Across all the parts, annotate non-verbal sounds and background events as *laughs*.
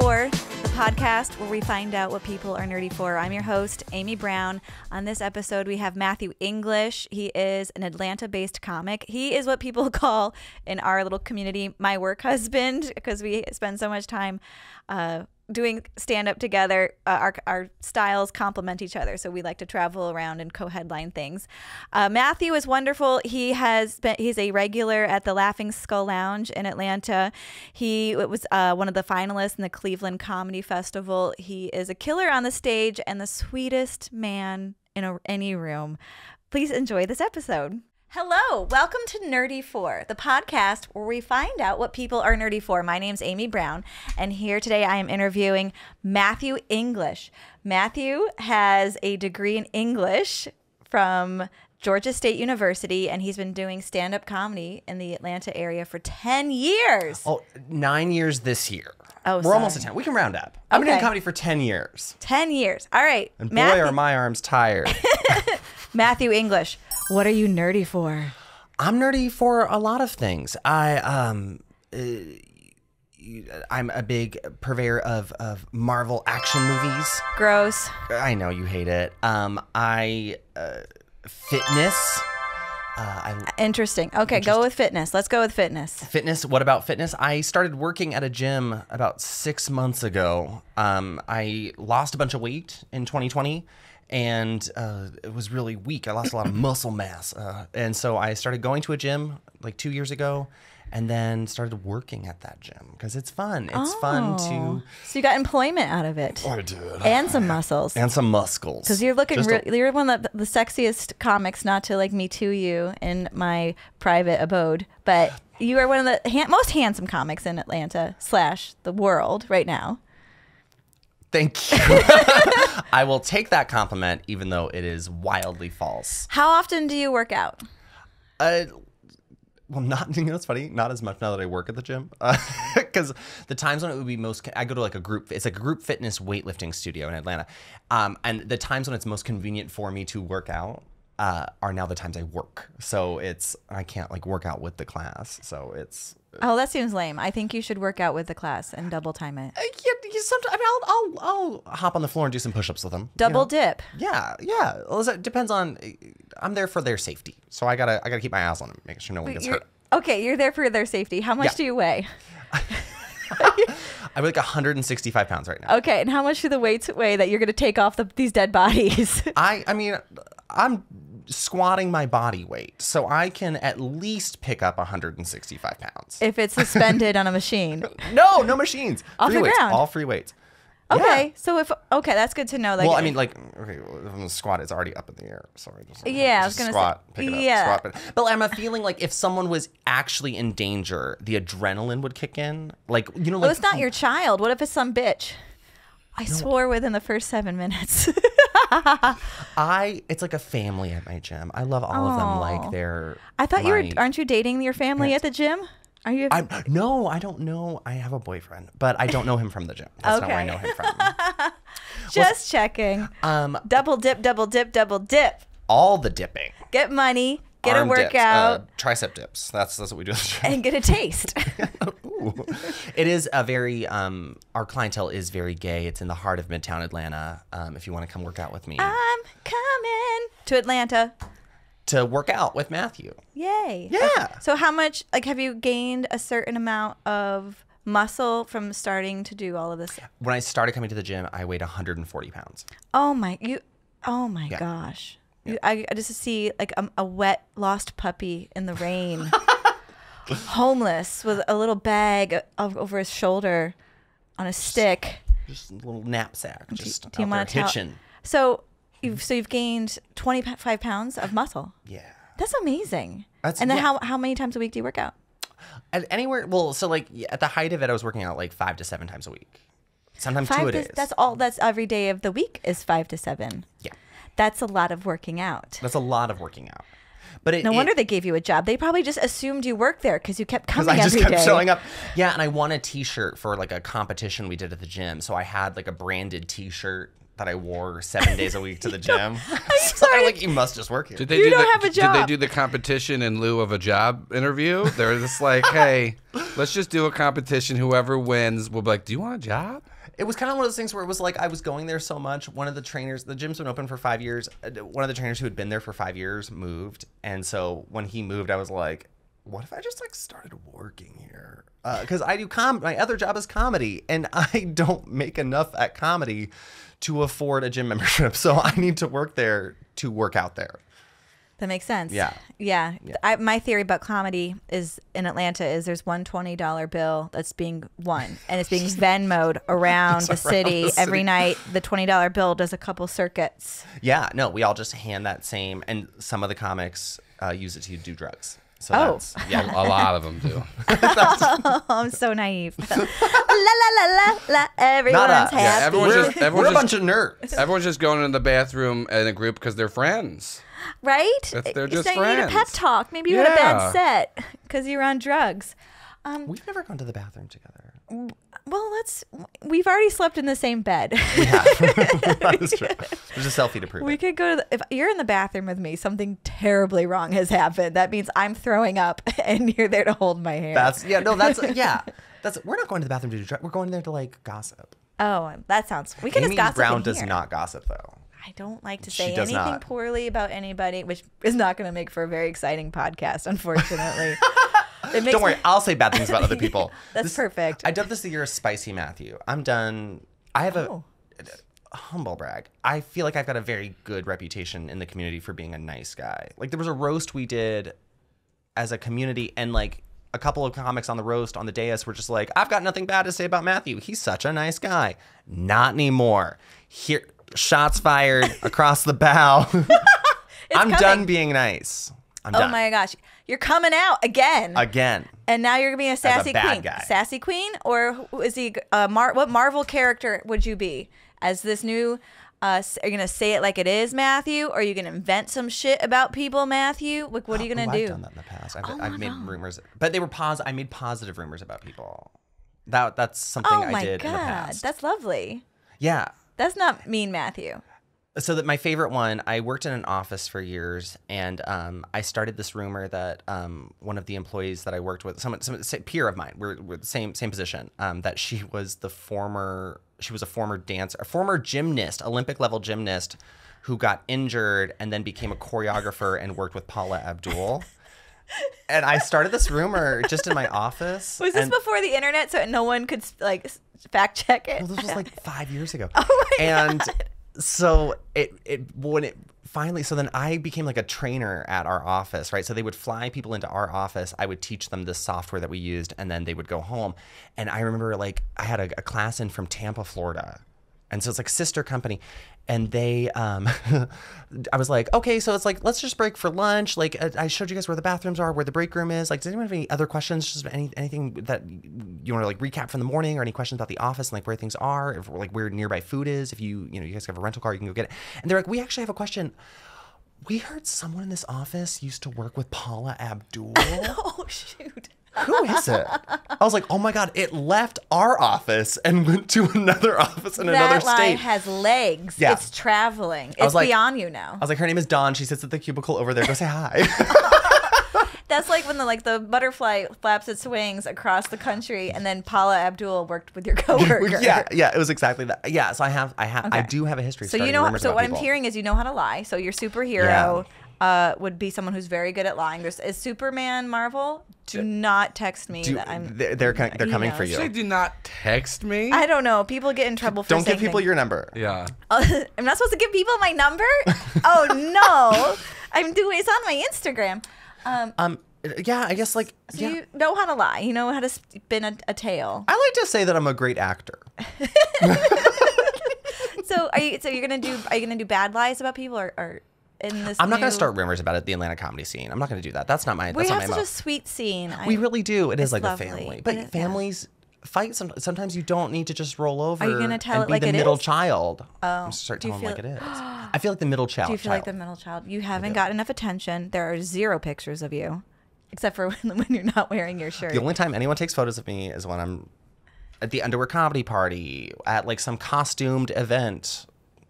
For, the podcast where we find out what people are nerdy for. I'm your host, Amy Brown. On this episode, we have Matthew English. He is an Atlanta based comic. He is what people *laughs* call in our little community my work husband because we spend so much time uh, doing stand up together. Uh, our, our styles complement each other, so we like to travel around and co-headline things. Uh, Matthew is wonderful. He has been he's a regular at the Laughing Skull Lounge in Atlanta. He was uh, one of the finalists in the Cleveland Comedy Festival. He is a killer on the stage and the sweetest man in a, any room. Please enjoy this episode. Hello, welcome to Nerdy For, the podcast where we find out what people are nerdy for. My name's Amy Brown, and here today I am interviewing Matthew English. Matthew has a degree in English from Georgia State University, and he's been doing stand up comedy in the Atlanta area for 10 years. Oh, nine years this year. Oh, We're sorry. almost at 10. We can round up. I've been doing comedy for 10 years. 10 years. All right. And boy, Matthew, are my arms tired. *laughs* Matthew English, what are you nerdy for? I'm nerdy for a lot of things. I, um, uh, I'm a big purveyor of, of Marvel action movies. Gross. I know you hate it. Um, I, uh, fitness. Uh, I Interesting. Okay, go with fitness. Let's go with fitness. Fitness. What about fitness? I started working at a gym about six months ago. Um, I lost a bunch of weight in 2020 and uh, it was really weak. I lost a lot of muscle mass. Uh, and so I started going to a gym like two years ago and then started working at that gym because it's fun. It's fun to. Oh. So you got employment out of it. I did. And some muscles. And some muscles. Because you're looking, Just re- a- you're one of the, the sexiest comics, not to like me to you in my private abode, but you are one of the ha- most handsome comics in Atlanta slash the world right now. Thank you. *laughs* I will take that compliment, even though it is wildly false. How often do you work out? Uh, well, not *laughs* you know it's funny, not as much now that I work at the gym, *laughs* because the times when it would be most, I go to like a group, it's like a group fitness weightlifting studio in Atlanta, um, and the times when it's most convenient for me to work out uh, are now the times I work. So it's I can't like work out with the class, so it's Oh, that seems lame. I think you should work out with the class and double time it. uh, yeah, you sometimes, I mean, I'll, I'll I'll hop on the floor and do some push-ups with them. you Double know? dip. Yeah, yeah. Well, it depends on. I'm there for their safety, so I gotta I gotta keep my eyes on them, making sure no one gets hurt. okay, you're there for their safety. How much Yeah. do you weigh? *laughs* I'm like 165 pounds right now. Okay, and how much do the weights weigh that you're going to take off the, these dead bodies? *laughs* I I mean, I'm squatting my body weight, so I can at least pick up 165 pounds. if it's suspended on a machine. *laughs* no, no machines. Off free the weights, ground. all free weights. Okay, Yeah. so if okay, that's good to know. Like, well, I mean, like, okay, well, if squat, is already up in the air. Sorry. Just, Yeah, I was just gonna say- squat, pick it up, yeah. squat. But, but I'm a feeling like if someone was actually in danger, the adrenaline would kick in. Like, you know, oh, like it's not your child. What if it's some bitch? I swore within the first seven minutes. *laughs* I. It's like a family at my gym. I love all of them like they're. I thought you were. Aren't you dating your family at the gym? Are you? I'm no, I don't know. I have a boyfriend, but I don't know him from the gym. That's not where I know him from. *laughs* just checking. Um, Double dip, double dip, double dip. all the dipping. Get money, get Arm a dips, workout, uh, tricep dips. That's that's what we do. at the gym. and get a taste. *laughs* *laughs* It is a very um. Our clientele is very gay. It's in the heart of Midtown Atlanta. Um, if you want to come work out with me, I'm coming to Atlanta. to work out with Matthew. Yay. Yeah. So how much like have you gained a certain amount of muscle from starting to do all of this? When I started coming to the gym, I weighed 140 pounds. Oh my you oh my Yeah. gosh. You, I, I just see like a, a wet lost puppy in the rain. *laughs* homeless with a little bag of, over his shoulder on a stick. Just a little knapsack, just do you out wanna there hitching. So you've so you've gained 25 pounds of muscle. Yeah. That's amazing. That's- and then yeah. how how many times a week do you work out? At anywhere, well, so like at the height of it, I was working out like five to seven times a week. Sometimes two Five a to, days. that's all that's every day of the week is 5 to 7. yeah, That's a lot of working out. that's a lot of working out. But it, No it- wonder they gave you a job. They probably just assumed you worked there because you kept because coming I just every kept day. showing up. Yeah, and I won a T-shirt for like a competition we did at the gym. So I had like a branded T-shirt that I wore seven days a week to the *laughs* gym. *laughs* so sorry. like, you must just work here. Did they You do don't the, have a job. Did they do the competition in lieu of a job interview? They're just like, *laughs* hey, Let's just do a competition. Whoever wins will be like, "Do you want a job?" It was kind of one of those things where it was like I was going there so much. One of the trainers, the gym's been open for five years. uh, One of the trainers who had been there for five years moved, and so when he moved, I was like, "What if I just like started working here?" Because I do com. My other job is comedy, and *laughs* I don't make enough at comedy to afford a gym *laughs* membership. So I need to work there to work out there. That makes sense. Yeah. Yeah. I, my theory about comedy is in Atlanta is there's one $20 bill that's being won and it's being *laughs* Venmoed around the city the every city. night. The $20 bill does a couple circuits. Yeah, no, we all just hand that same, and some of the comics uh, use it to do drugs. So Oh. that's A, yeah. a lot of them do. Oh, *laughs* I'm so naive. *laughs* la la la la la. Everyone's us. happy. Yeah, everyone's just- everyone's we're a bunch of nerds. Everyone's just going in the bathroom in a group because they're friends. Right? That's- eh, they're So just you need a pep friends. talk. Maybe you had a bad set because you were on drugs. Um, we've never gone to the bathroom together. Well, let's. We've already slept in the same bed. *laughs* *laughs* True. *laughs* There's a selfie to prove We it. could go to the, if you're in the bathroom with me, something terribly wrong has happened. That means I'm throwing up and you're there to hold my hair. That's yeah, no, that's yeah. That's we're not going to the bathroom to do drugs. We're going there to like gossip. oh, that sounds. We can Amy just gossip Brown does here. not gossip though. I don't like to say anything not. poorly about anybody, which is not going to make for a very exciting podcast, unfortunately. *laughs* Don't worry, me- I'll say bad things about other people. *laughs* That's perfect. I dubbed this the year of Spicy Matthew. I'm done. I have a, Oh. a humble brag. I feel like I've got a very good reputation in the community for being a nice guy. Like there was a roast we did as a community, and like a couple of comics on the roast on the dais were just like, "I've got nothing bad to say about Matthew. He's such a nice guy." Not anymore. Here, shots fired across the bow. *laughs* *laughs* I'm done being nice. I'm oh done. my gosh, you're coming out again. Again. And now you're gonna be a sassy bad queen. guy. Sassy queen, or is he? Uh, Mar- what Marvel character would you be as this new? Uh, are you gonna say it like it is, Matthew? Or are you gonna invent some shit about people, Matthew? Like, what are you *gasps* gonna Oh, do? I've done that in the past. I've, Oh I've made God. rumors, but they were pos. I made positive rumors about people. That that's something Oh I did in the god, past. that's lovely. yeah. That's not mean, Matthew. So that my favorite one, I worked in an office for years, and um, I started this rumor that um, one of the employees that I worked with, someone, some peer of mine, we're, we're the same same position, um, that she was the former, she was a former dancer, a former gymnast, Olympic level gymnast, who got injured and then became a choreographer and worked with Paula Abdul. And I started this rumor just in my office. Was this before the internet, so no one could like fact check it? Well, this was like *laughs* five years ago. Oh my and so it it when it finally so then I became like a trainer at our office, right? So they would fly people into our office. I would teach them this software that we used, and then they would go home. And I remember like I had a, a class in from Tampa, Florida. And so it's like sister company. And they, um, *laughs* I was like, okay, so it's like, let's just break for lunch. Like, uh, I showed you guys where the bathrooms are, where the break room is. Like, does anyone have any other questions? Just any, anything that you want to like recap from the morning or any questions about the office and like where things are, if like where nearby food is. If you, you know, you guys have a rental car, you can go get it. And they're like, we actually have a question. We heard someone in this office used to work with Paula Abdul. *laughs* oh shoot. Who is it? I was like, oh my God, it left our office and went to another office in another that line state. has legs. Yeah. It's traveling. It's like- beyond you now. I was like, her name is Dawn. She sits at the cubicle over there. Go say hi. *laughs* That's like when the like the butterfly flaps its wings across the country, and then Paula Abdul worked with your *laughs* coworker. yeah, yeah, it was exactly that. Yeah, so I have, I have, I do have a history. So you know. So what I'm hearing is you know how to lie. So your superhero uh, would be someone who's very good at lying. There's is Superman Marvel. Do not text me Do- that I'm. they're they're, co- they're he coming for you. Say, do not text me. I don't know. People get in trouble for Don't give people things. your number. yeah. *laughs* I'm not supposed to give people my number. oh *laughs* no! I'm doing it's on my Instagram. Um, Um, yeah, I guess like, so yeah. you know how to lie. You know how to spin a, a tale. I like to say that I'm a great actor. *laughs* So are you? So you're gonna do? Are you gonna do bad lies about people or? or in this I'm not going to start rumors about it. The Atlanta comedy scene. I'm not going to do that. That's not my. We That's have not my such a sweet scene. I- We really do. It is like lovely. a family, It but yeah. families fight. Some, sometimes you don't need to just roll over. Are you gonna tell and it be like the it middle is? child? Oh. I'm start Do you telling like feel- it is. *gasps* I feel like the middle child. Do you feel like the middle child? You haven't got enough attention. There are zero pictures of you, except for *laughs* when, when you're not wearing your shirt. The only time anyone takes photos of me is when I'm at the underwear comedy party, at like some costumed event.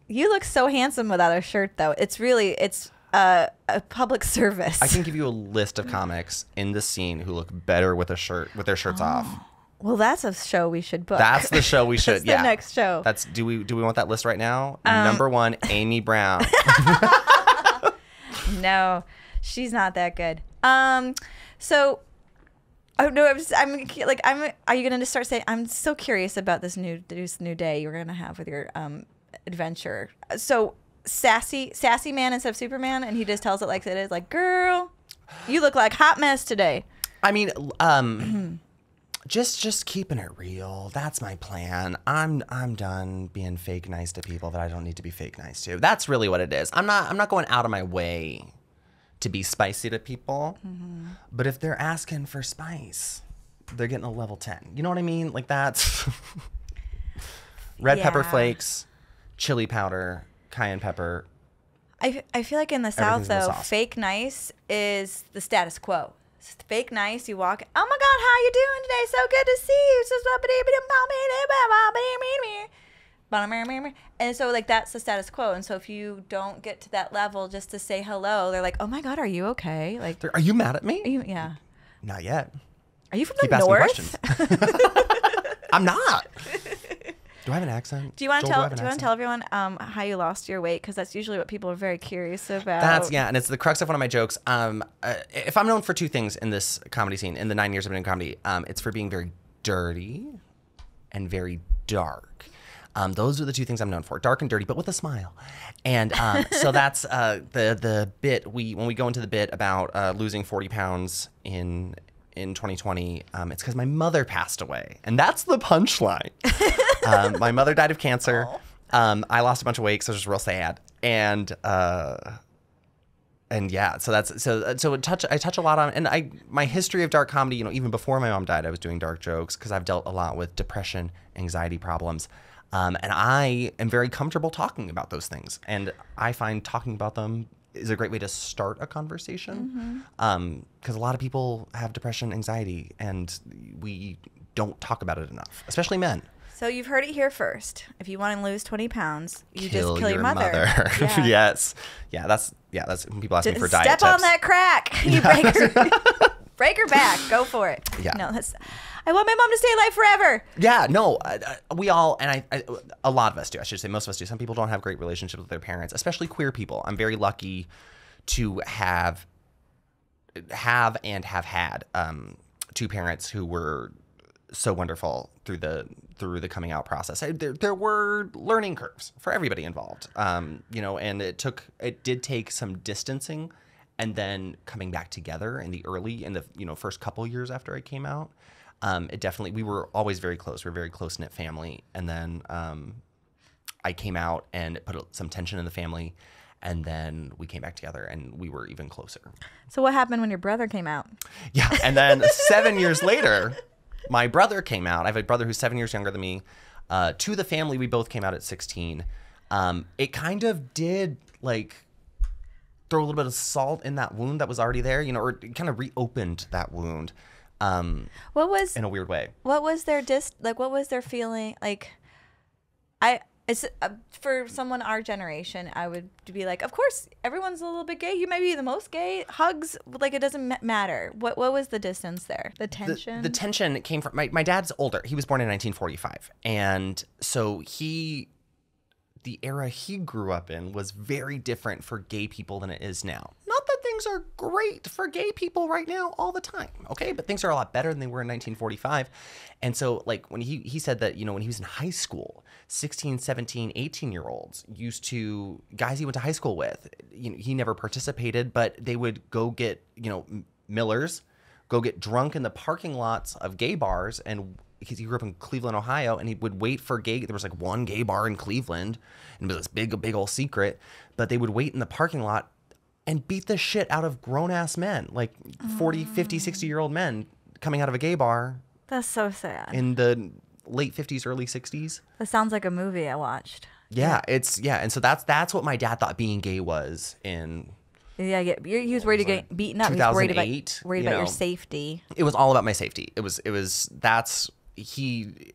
You look so handsome without a shirt, though. It's really, it's uh, a public *laughs* service. I can give you a list of comics in the scene who look better with a shirt with their shirts off. *gasps* well, that's a show we should book. That's the show we *laughs* should. That's the yeah, next show. That's do we do we want that list right now? Um, Number one, Amy Brown. *laughs* no, she's not that good. Um, so. Oh no! I'm, just, I'm like I'm. Are you gonna just start saying? I'm so curious about this new this new day you're gonna have with your um adventure. So sassy sassy man instead of Superman, and he just tells it like it is. Like, girl, you look like hot mess today. I mean, um, *clears throat* just just keeping it real. That's my plan. I'm I'm done being fake nice to people that I don't need to be fake nice to. That's really what it is. I'm not I'm not going out of my way to be spicy to people. But if they're asking for spice, they're getting a level 10. You know what I mean? Like that's *laughs* red pepper flakes, chili powder, cayenne pepper. I, I feel like in the South, the though, sauce. fake nice is the status quo. It's fake nice, you walk, oh my God, how you doing today? So good to see you. And so, like, that's the status quo. And so, if you don't get to that level just to say hello, they're like, oh my God, are you okay? Like, Are you mad at me? you, yeah. Not yet. Are you from Keep the North? I'm not. Do I have an accent? Do you want to tell? Have Do you want to tell everyone um, how you lost your weight? Because that's usually what people are very curious about. That's yeah, and it's the crux of one of my jokes. Um, uh, if I'm known for two things in this comedy scene, in the nine years I've been in comedy, um, it's for being very dirty and very dark. Um, those are the two things I'm known for: dark and dirty, but with a smile. And um, so *laughs* that's uh, the the bit we when we go into the bit about uh, losing 40 pounds in in 2020. Um, it's because my mother passed away, and that's the punchline. *laughs* um, my mother died of cancer. Um, I lost a bunch of weight, so it was real sad. And uh, and yeah, so that's so so it touch I touch a lot on and I my history of dark comedy, you know, even before my mom died, I was doing dark jokes because I've dealt a lot with depression, anxiety problems. Um, and I am very comfortable talking about those things. And I find talking about them is a great way to start a conversation. Mm-hmm. Um, because a lot of people have depression, anxiety, and we don't talk about it enough, especially men. So you've heard it here first. If you want to lose 20 pounds, you kill just kill your, your mother. *laughs* Yeah. *laughs* yes. Yeah, that's yeah, that's when people ask me Just for diet step on that crack. *laughs* You break her, break her back. Go for it. *sighs* Yeah. No, that's. I want my mom to stay alive forever. Yeah, no, uh, uh, we all, and I, I, a lot of us do. I should say most of us do. Some people don't have great relationships with their parents, especially queer people. I'm very lucky to have, have and have had um, two parents who were so wonderful through the through the coming out process. I, there, there were learning curves for everybody involved, um, you know, and it took it did take some distancing, and then coming back together in the early in the you know first couple years after I came out. Um, it definitely we were always very close. We are a very close knit family, and then um, I came out and it put some tension in the family, and then we came back together and we were even closer. So what happened when your brother came out? Yeah. And then seven years later, my brother came out. I have a brother who's seven years younger than me. Uh, to the family, we both came out at 16. Um, it kind of did like throw a little bit of salt in that wound that was already there, you know, or it kind of reopened that wound um, What was in a weird way. what was their dis like? What was their feeling like? I it's uh, for someone our generation. I would be like, of course, everyone's a little bit gay. You might be the most gay. Hugs, like it doesn't ma- matter. What what was the distance there? The the, tension. the tension came from my, my dad's older. He was born in 1945. And so he, the era he grew up in was very different for gay people than it is now. Not that things are great for gay people right now all the time, okay? But things are a lot better than they were in 1945. And so, like, when he, he said that, you know, when he was in high school, 16, 17, 18 year olds used to, guys he went to high school with, you know, he never participated, but they would go get, you know, Millers, go get drunk in the parking lots of gay bars and he grew up in Cleveland, Ohio, and he would wait for gay. There was like one gay bar in Cleveland, and it was this big, big old secret. But they would wait in the parking lot and beat the shit out of grown ass men, like 40, 50, mm. 60 year old men coming out of a gay bar That's so sad. in the late 50s, early 60s. that sounds like a movie I watched. Yeah, it's yeah, and so that's that's what my dad thought being gay was in Yeah, yeah. He was worried to get beaten up. He was worried about 2008, worried you about your safety. it was all about my safety. It was it was that's he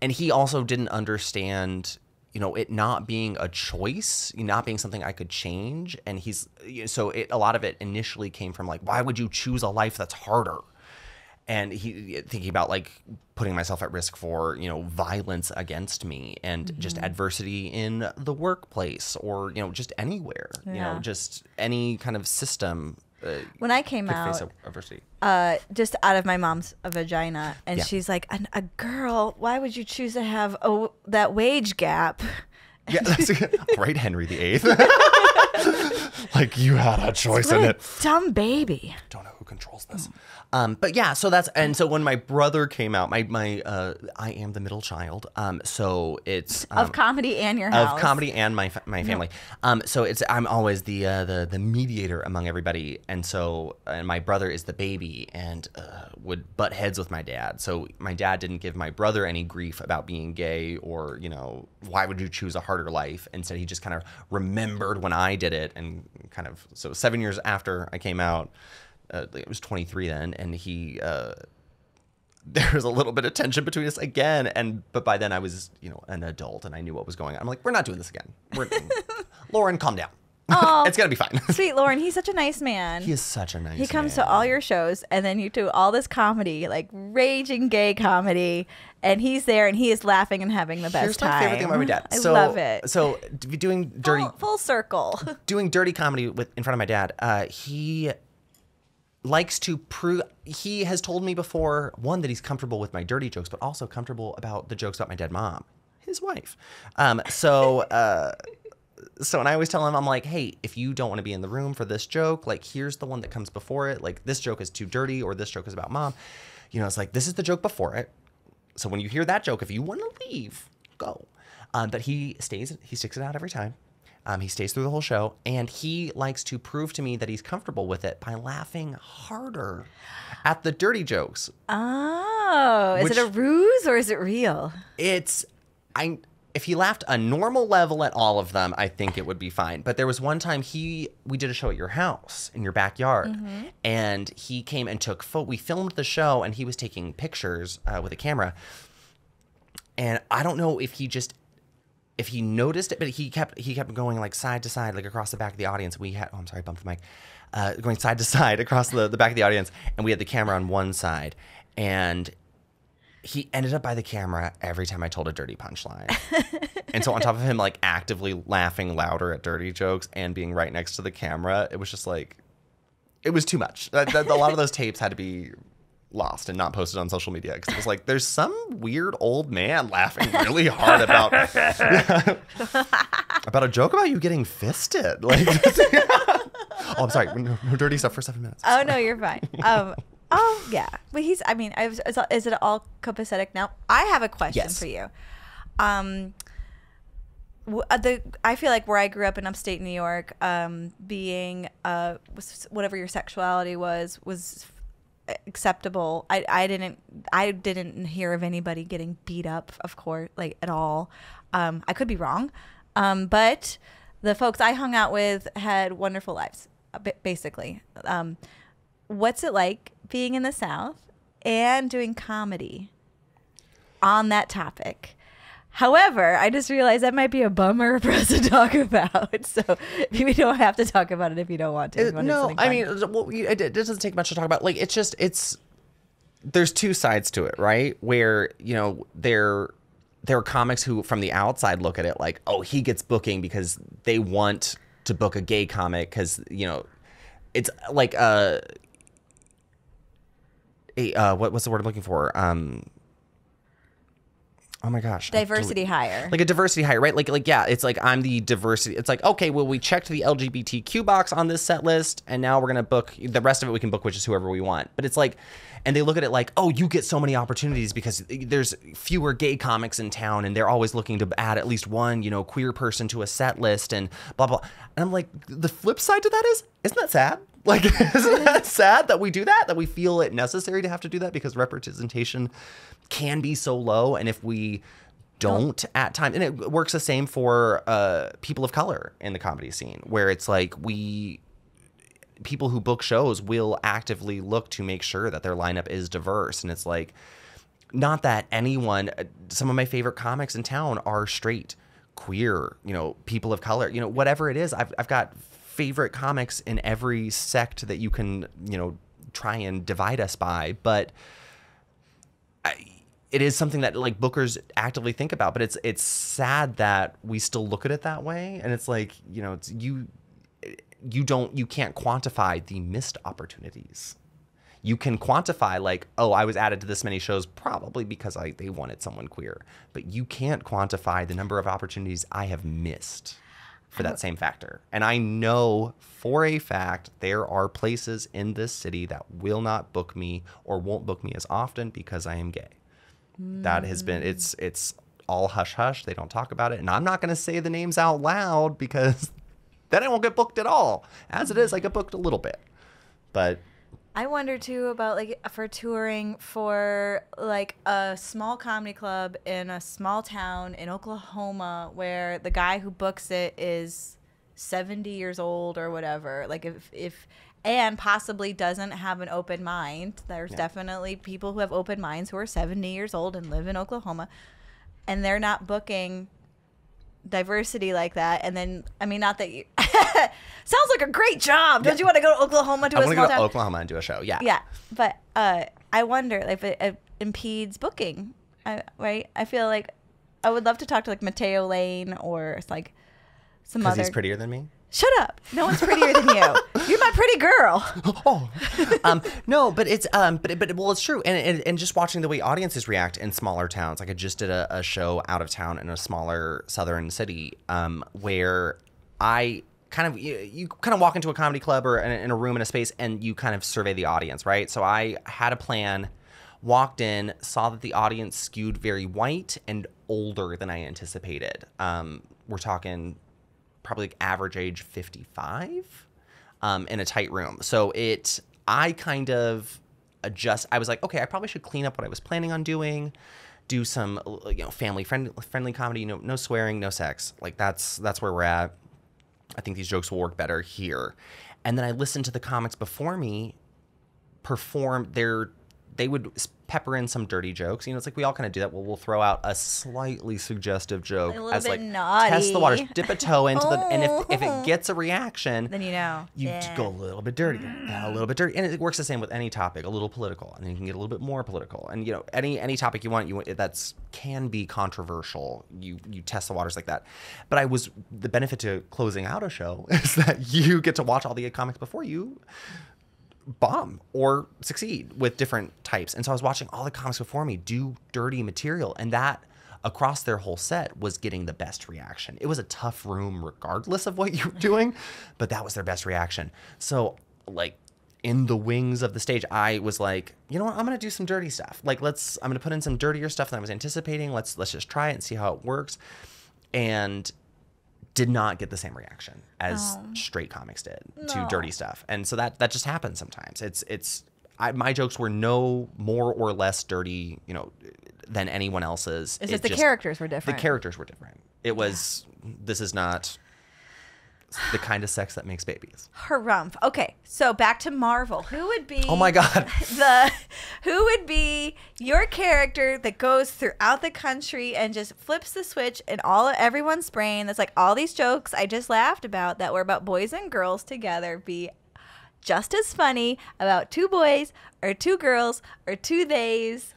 and he also didn't understand you know it not being a choice, not being something I could change, and he's so it, a lot of it initially came from like, why would you choose a life that's harder? and he thinking about like putting myself at risk for you know violence against me and Mm-hmm. just adversity in the workplace or you know just anywhere you know just any kind of system When I came out, face a- adversity uh, just out of my mom's vagina, and Yeah. she's like, "A girl? Why would you choose to have a, that wage gap?" *laughs* yeah that's *laughs* right henry viii *laughs* like you had a choice What in a it dumb baby. I don't know who controls this. Um, but yeah, so that's and so when my brother came out, my my uh, I am the middle child. Um, so it's um, of comedy and your house. of comedy and my my family. Um, so it's I'm always the uh, the the mediator among everybody, and so and my brother is the baby and uh, would butt heads with my dad. So my dad didn't give my brother any grief about being gay or you know why would you choose a harder life. Instead, he just kind of remembered when I did it and kind of so seven years after I came out. Uh, it was 23 then, and he uh, *laughs* there was a little bit of tension between us again and but by then i was you know an adult and i knew what was going on i'm like we're not doing this again we're *laughs* lauren calm down Aw. *laughs* it's gonna be fine Sweet Lauren, he's such a nice man. he is such a nice He comes man. to all your shows, and then you do all this comedy, like raging gay comedy, and he's there, and he is laughing and having the best Here's my time. favorite thing about my dad. I so, love it. So doing dirty, full, full circle. doing dirty comedy with in front of my dad. Uh, he likes to prove. He has told me before one that he's comfortable with my dirty jokes, but also comfortable about the jokes about my dead mom, his wife. Um, so. Uh, so and I always tell him, I'm like, hey, if you don't want to be in the room for this joke, like here's the one that comes before it. Like this joke is too dirty, or this joke is about mom. You know, it's like this is the joke before it. So when you hear that joke, if you want to leave, go. Um, but he stays, he sticks it out every time. Um, he stays through the whole show, and he likes to prove to me that he's comfortable with it by laughing harder at the dirty jokes. oh, is it a ruse or is it real? It's I if he laughed a normal level at all of them, I think it would be fine. But there was one time he we did a show at your house in your backyard, and he came and took photo. We filmed the show, and he was taking pictures uh, with a camera. And I don't know if he just if he noticed it, but he kept he kept going like side to side, like across the back of the audience. We had oh I'm sorry, I bumped the mic. Uh, going side to *laughs* side across the, the back of the audience, and we had the camera on one side, and he ended up by the camera every time I told a dirty punchline. *laughs* and so on top of him like actively laughing louder at dirty jokes and being right next to the camera, it was just like it was too much. A lot of those tapes had to be lost and not posted on social media because it was like there's some weird old man laughing really hard about *laughs* about a joke about you getting fisted. Like, *laughs* oh, I'm sorry, no, no dirty stuff for seven minutes. Oh no, you're fine. Um, oh yeah, but he's. I mean, I was, is, it all copacetic now? I have a question Yes. for you. Um, uh, the I feel like where I grew up in upstate New York, um, being uh, whatever your sexuality was was acceptable. I, I didn't I didn't hear of anybody getting beat up, of course, like at all. Um, I could be wrong, um, but the folks I hung out with had wonderful lives, uh, basically. Um, what's it like being in the South and doing comedy on that topic? However, I just realized that might be a bummer *laughs* for us to talk about. So maybe *laughs* we don't have to talk about it if you don't want to. want no, I mean, well, it, it doesn't take much to talk about. Like, it's just it's there's two sides to it, right? Where you know there there are comics who from the outside look at it like, oh, he gets booking because they want to book a gay comic because you know it's like uh, a uh, what what's the word I'm looking for? Um, oh my gosh, diversity hire. like a diversity hire, right? Like, like yeah, it's like I'm the diversity. It's like okay, well, we checked the LGBTQ box on this set list, and now we're gonna book the rest of it. We can book which is whoever we want. But it's like, and they look at it like, oh, you get so many opportunities because there's fewer gay comics in town, and they're always looking to add at least one, you know, queer person to a set list, and blah blah. And I'm like, the flip side to that is, isn't that sad? Like, *laughs* isn't that sad that we do that? That we feel it necessary to have to do that because representation can be so low, and if we don't at times and it works the same for uh people of color in the comedy scene where it's like we people who book shows will actively look to make sure that their lineup is diverse and it's like not that anyone uh, some of my favorite comics in town are straight queer, you know, people of color, you know, whatever it is. I've I've got favorite comics in every sect that you can, you know, try and divide us by, but I, it is something that like bookers actively think about, but it's it's sad that we still look at it that way and it's like, you know, it's you you don't you can't quantify the missed opportunities. You can quantify like oh i was added to this many shows probably because I, they wanted someone queer but you can't quantify the number of opportunities i have missed for that same factor. And i know for a fact there are places in this city that will not book me or won't book me as often because i am gay. That has been hmm. it's it's all hush hush. They don't talk about it. And i'm not going to say the names out loud because *laughs* then i won't get booked at all. As it is i get booked a little bit. But I wonder too about like for touring for like a small comedy club in a small town in Oklahoma where the guy who books it is 70 years old or whatever. Like if if and possibly doesn't have an open mind. There's Yeah. definitely people who have open minds who are 70 years old and live in Oklahoma and they're not booking diversity like that and then I mean not that you *laughs* sounds like a great job. Don't Yeah. you want to go to Oklahoma to i a small go to town? oklahoma and do a show yeah Yeah, but uh, I wonder if it, it impedes booking. I, right? I feel like I would love to talk to like Matteo Lane or it's like some because other. he's prettier than me Shut up! No one's prettier than you. You're my pretty girl. *laughs* oh um no but it's um but but well it's true and, and and just watching the way audiences react in smaller towns like i just did a, a show out of town in a smaller southern city um where i kind of you, you kind of walk into a comedy club or in, a- in a room in a space and you kind of survey the audience right so i had a plan walked in saw that the audience skewed very white and older than i anticipated um we're talking probably like average age 55 um, in a tight room. So it, I kind of adjust. I was like, okay, I probably should clean up what I was planning on doing, do some, you know, family friendly, friendly comedy. No swearing, no sex. Like that's that's where we're at. I think these jokes will work better here. And then I listened to the comics before me perform their they would pepper in some dirty jokes. You know, it's like we all kind of do that. Well, we'll throw out a slightly suggestive joke A as bit like test the waters, dip a toe into the, and if, if it *laughs* gets a reaction, Then you know. you Yeah. go a little bit dirty, a *clears throat* little bit dirty, and it works the same with any topic. A little political, and then you can get a little bit more political, and you know any any topic you want, you want that's can be controversial. You you test the waters like that. But I was the benefit to closing out a show *laughs* is that you get to watch all the comics before you bomb or succeed with different types. And so I was watching all the comics before me do dirty material, and that across their whole set was getting the best reaction. It was a tough room regardless of what you were doing, but that was their best reaction. So like in the wings of the stage, I was like, you know what, I'm gonna do some dirty stuff. Like let's I'm gonna put in some dirtier stuff than I was anticipating. Let's let's just try it and see how it works. And did not get the same reaction as oh. straight comics did to dirty stuff, and so that that just happens sometimes. It's it's I, my jokes were no more or less dirty, you know, than anyone else's. It's It just the characters were different. The characters were different. It was this is not the kind of sex that makes babies. Harumph. Okay, so back to Marvel. Who would be? Oh my god. *laughs* the who would be your character that goes throughout the country and just flips the switch in all everyone's brain that's like all these jokes I just laughed about that were about boys and girls together be just as funny about two boys or two girls or two theys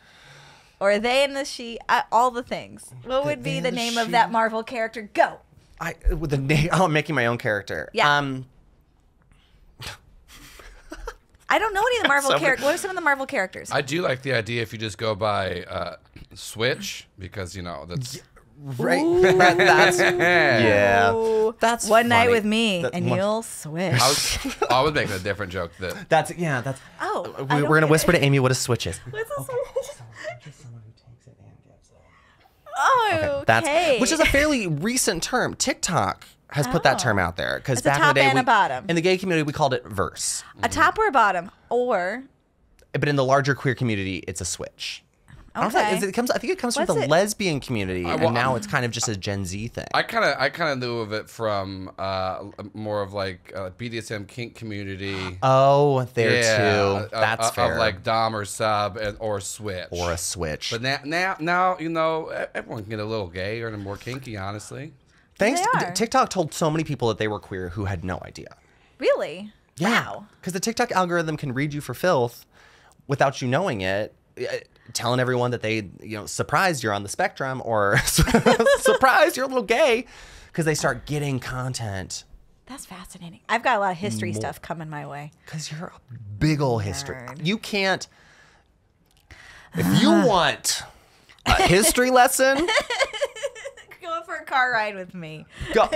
or they and the she uh, all the things what would they be the the name of that marvel character go I with the name. *laughs* Oh, I'm making my own character. Yeah. Um. i don't know any of the *laughs* marvel So- characters what are some of the marvel characters I do like the idea if you just go by uh, Switch because you know that's Right. *laughs* That's yeah. That's one night with me That- and one- you'll switch I was I was making a different joke that That's yeah. That's. Oh, we, we're gonna whisper it. to Amy what a switch is. What's a switch? Someone who takes it and gives it. Oh, okay. That's which is a fairly recent term. TikTok has put that term Oh. out there because back in the day, and a bottom. in the gay community, we called it verse, a top or a bottom or but in the larger queer community, it's a switch. I don't know Okay. that- is it comes. I think it comes from the it- lesbian community, well, and now it's kind of just a Gen Z thing. I kind of I kind of knew of it from uh, more of like uh, BDSM kink community. oh, there yeah, too. of- That's of, fair. Of like dom or sub and or switch or a switch. But now now now you know everyone can get a little gay or more kinky. Honestly, Thanks. They. TikTok told so many people that they were queer who had no idea. Really? Wow. Because the TikTok algorithm can read you for filth without you knowing it, eh, telling everyone that they, you know, surprised you're on the spectrum or *laughs* surprised you're a little gay because they start getting content That's fascinating. I've got a lot of history stuff coming my way. because you're a big old history. Nerd. You can't. *sighs* If you want a history *laughs* lesson, Go for a car ride with me. go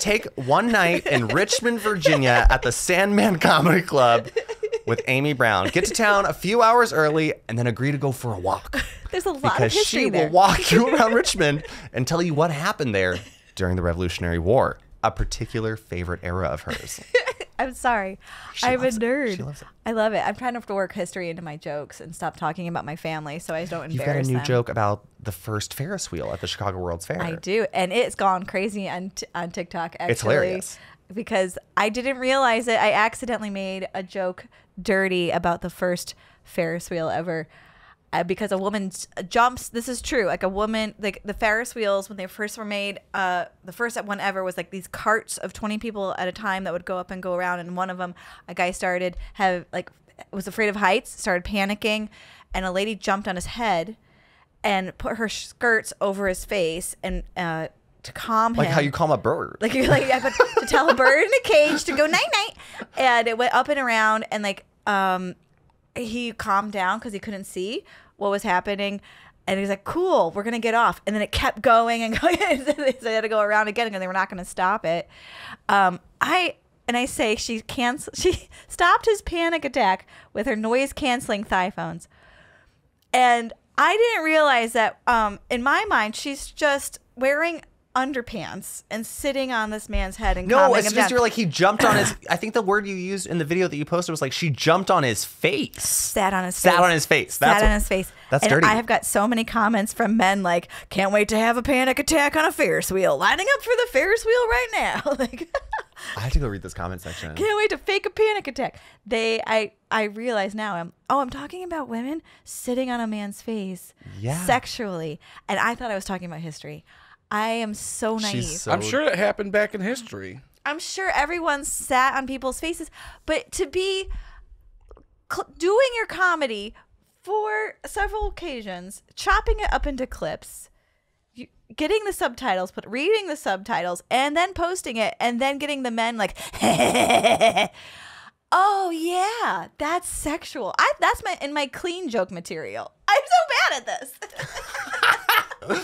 take one night in Richmond, Virginia at the Sandman Comedy Club with Amy Brown. Get to town a few hours early and then agree to go for a walk. *laughs* There's a lot of because history she there. will walk you around Richmond and tell you what happened there during the Revolutionary War, a particular favorite era of hers. *laughs* I'm sorry. She I'm a nerd. She loves it. I love it. I'm trying to work history into my jokes and stop talking about my family so I don't You've got a new them. joke about the first Ferris wheel at the Chicago World's Fair. I do, and it's gone crazy on t- on TikTok. Actually, It's hilarious. because I didn't realize it. I accidentally made a joke dirty about the first Ferris wheel ever. Uh, because a woman jumps, this is true. Like a woman, like the Ferris wheels when they first were made, uh, the first one ever was like these carts of twenty people at a time that would go up and go around. And one of them, a guy started have like was afraid of heights, started panicking, and a lady jumped on his head and put her skirts over his face and uh, to calm Like him. how you calm a bird. like you're like I put, to tell a bird in a cage to go night night, and it went up and around and like um he calmed down because he couldn't see what was happening. And he's like, "Cool, we're gonna get off." And then it kept going and *laughs* going. so they had to go around again, and they were not gonna stop it. Um, I and I say she cancel. *laughs* She stopped his panic attack with her noise canceling thigh phones and I didn't realize that um, in my mind she's just wearing underpants and sitting on this man's head and no, it's just you're like he jumped on his. *laughs* I think the word you used in the video that you posted was like she jumped on his face. sat on his Sat face. on his face. That's sat on what- his face. that's and dirty. I have got so many comments from men like, "Can't wait to have a panic attack on a Ferris wheel. Lining up for the Ferris wheel right now." *laughs* like, I have to go read this comment section. can't wait to fake a panic attack. They, I, I realize now. I'm, oh, I'm talking about women sitting on a man's face, Yeah. sexually, and I thought I was talking about history. I am so naive. So I'm sure it happened back in history. I'm sure everyone sat on people's faces, but to be cl- doing your comedy for several occasions, chopping it up into clips, you, getting the subtitles, but reading the subtitles, and then posting it, and then getting the men like, *laughs* oh yeah, that's sexual. I that's my in my clean joke material. I'm so bad at this. *laughs* *laughs*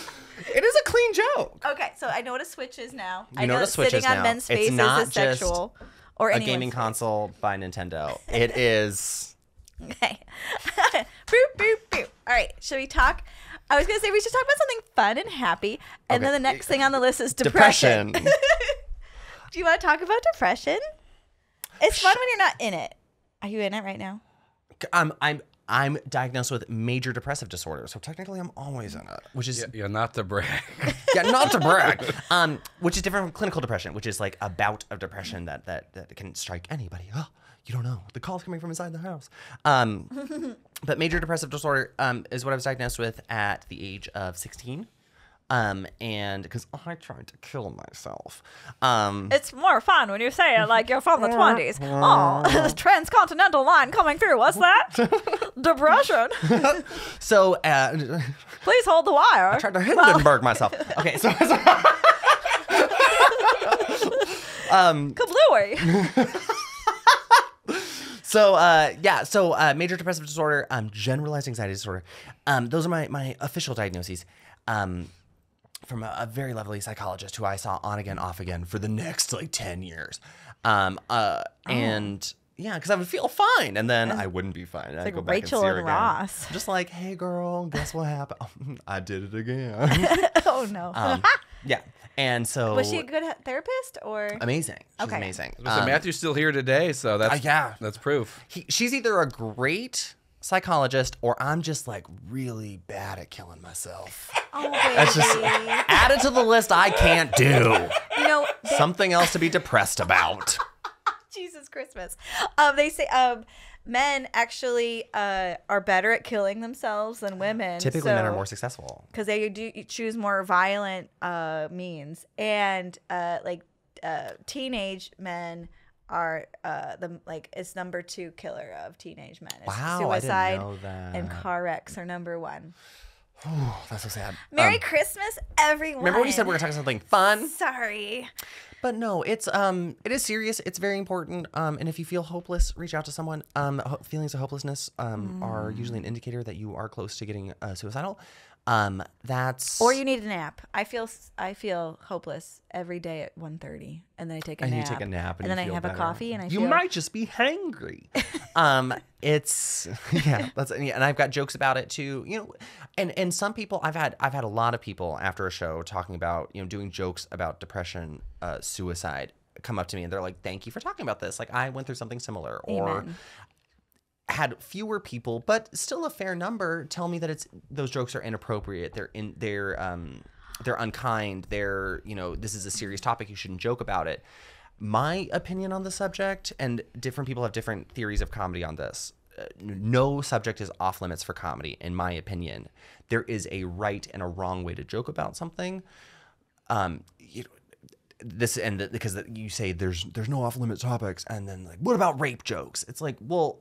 It is a clean joke. okay, so I know what a switch is now. I You know know what a that Switch sitting is on now. men's It's faces not is just sexual. Or A gaming face. console by Nintendo. *laughs* It is. Okay. *laughs* boop, boop, boop. All right. Should we talk? I was going to say we should talk about something fun and happy. And then the next thing on the list is depression. Depression. Do you want to talk about depression? It's fun when you're not in it. Are you in it right now? Um, I'm I'm I'm diagnosed with major depressive disorder, so technically I'm always in it, which is Yeah, yeah not to brag. *laughs* yeah, not to brag. *laughs* Um, which is different from clinical depression, which is like a bout of depression that that, that can strike anybody. Oh, you don't know. The call's coming from inside the house. Um, *laughs* but major depressive disorder um, is what I was diagnosed with at the age of 16. Um, and because I tried to kill myself. Um, It's more fun when you say it like you're from the 20s. Oh, the transcontinental line coming through. What's that? Depression. *laughs* so uh, Please hold the wire. I tried to Hindenburg myself. Okay, so, so *laughs* Kablooey. *laughs* So uh, yeah, so uh, major depressive disorder, um, generalized anxiety disorder. Um, those are my my official diagnoses. Um, from a, a very lovely psychologist who I saw on again, off again for the next like ten years. Um, uh, Oh. and yeah, because I would feel fine, and then I wouldn't be fine. I'd like go back Rachel and, see her and again. Ross. Just like, hey girl, guess what happened? *laughs* I did it again. *laughs* oh, no. *laughs* um, yeah, and so was she a good therapist or? amazing. She's Okay. amazing. So Um, Matthew's still here today, so that's uh, yeah. that's proof. he, she's either a great psychologist or I'm just like really bad at killing myself. Oh, baby. That's just add it to the list I can't do. you know, they- Something else to be depressed about. Jesus Christmas. Um, they say um, men actually uh, are better at killing themselves than women. Typically, men are more successful. because they do choose more violent uh, means, and uh, like uh, teenage men are uh, the like it's number two killer of teenage men. It's Wow, I didn't suicide know that. and car wrecks are number one. Oh, that's so sad. Merry Um, Christmas, everyone. remember when you said we gonna talk something fun? Sorry. But no, it's um, it is serious. It's very important. Um, and if you feel hopeless, reach out to someone. Um, ho- feelings of hopelessness um are usually an indicator that you are close to getting uh, suicidal. Um, that's Or you need a nap. I feel I feel hopeless every day at 1.30 and then I take a and nap. you take a nap, and, then you I have better. a coffee and I you feel might just be hangry. *laughs* um, it's *laughs* yeah, that's yeah, and I've got jokes about it too. You know, and and some people I've had I've had a lot of people after a show talking about you know doing jokes about depression, uh, suicide come up to me and they're like, "Thank you for talking about this. Like I went through something similar." Or Amen. Had fewer people, but still a fair number, tell me that it's those jokes are inappropriate. They're in they're um they're unkind. They're you know this is a serious topic. You shouldn't joke about it. My opinion on the subject, and different people have different theories of comedy on this. Uh, no subject is off limits for comedy, in my opinion. There is a right and a wrong way to joke about something. Um, you know, this and the, because you say there's there's no off limit topics, and then like what about rape jokes? It's like well,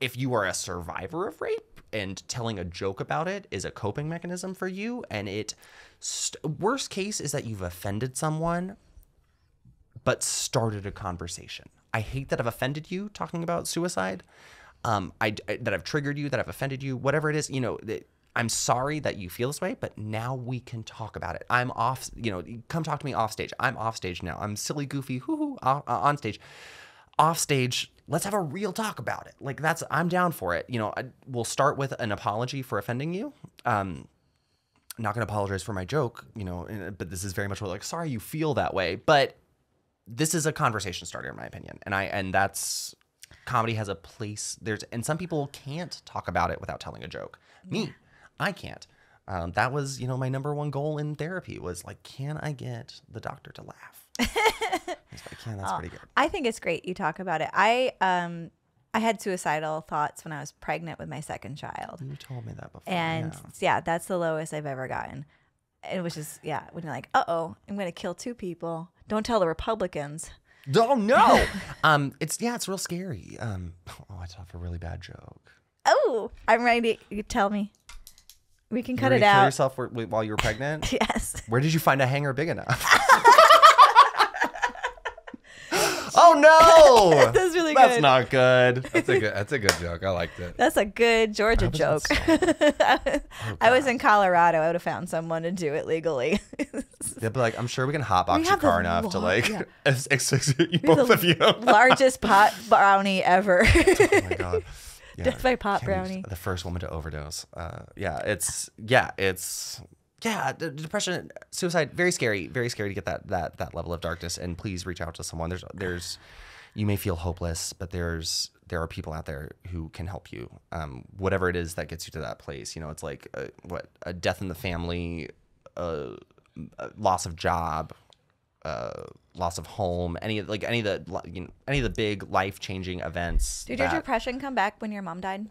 if you are a survivor of rape and telling a joke about it is a coping mechanism for you and it st- worst case is that you've offended someone but started a conversation. I hate that i've offended you talking about suicide. Um, I, I- that i've triggered you that i've offended you whatever it is you know that i'm sorry that you feel this way but now we can talk about it. I'm off you know come talk to me off stage. I'm off stage now. I'm silly goofy hoo-hoo uh, uh, on stage. Off stage let's have a real talk about it. Like that's i'm down for it. You know I, we'll start with an apology for offending you. Um I'm not going to apologize for my joke you know but this is very much like sorry you feel that way but this is a conversation starter in my opinion and i and that's comedy has a place there's and some people can't talk about it without telling a joke. Me i can't. Um, that was you know my number one goal in therapy was like can i get the doctor to laugh if i can that's pretty good I think it's great you talk about it. I um I had suicidal thoughts when I was pregnant with my second child. you told me that before And yeah. yeah, that's the lowest I've ever gotten. It was just yeah, when you're like, uh oh, I'm gonna kill two people. Don't tell the Republicans. Oh no! *laughs* um, it's yeah, it's real scary. Um, *laughs* oh, I thought of a really bad joke. Oh, I'm ready. You tell me. We can You cut it to kill out. yourself wh- wh- while you were pregnant. *laughs* Yes. Where did you find a hanger big enough? *laughs* oh no! *laughs* That's really That's not good. *laughs* That's a good. That's a good joke. I liked it. That's a good Georgia joke. I was in Colorado. I would have found someone to do it legally. They'll be like, I'm sure we can hotbox your have the car enough to lo- like yeah. execute you both of you. oh Largest pot brownie ever. Oh my god. Yeah, Death by pot Candy was brownie. The first woman to overdose. Uh, yeah, it's yeah, it's yeah, d- depression, suicide, very scary, very scary to get that that that level of darkness. And please reach out to someone. There's there's you may feel hopeless, but there's there are people out there who can help you. Um, whatever it is that gets you to that place. You know, it's like a, what a death in the family, a, a loss of job, uh, loss of home, any of like any of the you know, any of the big life changing events. Did your depression come back when your mom died?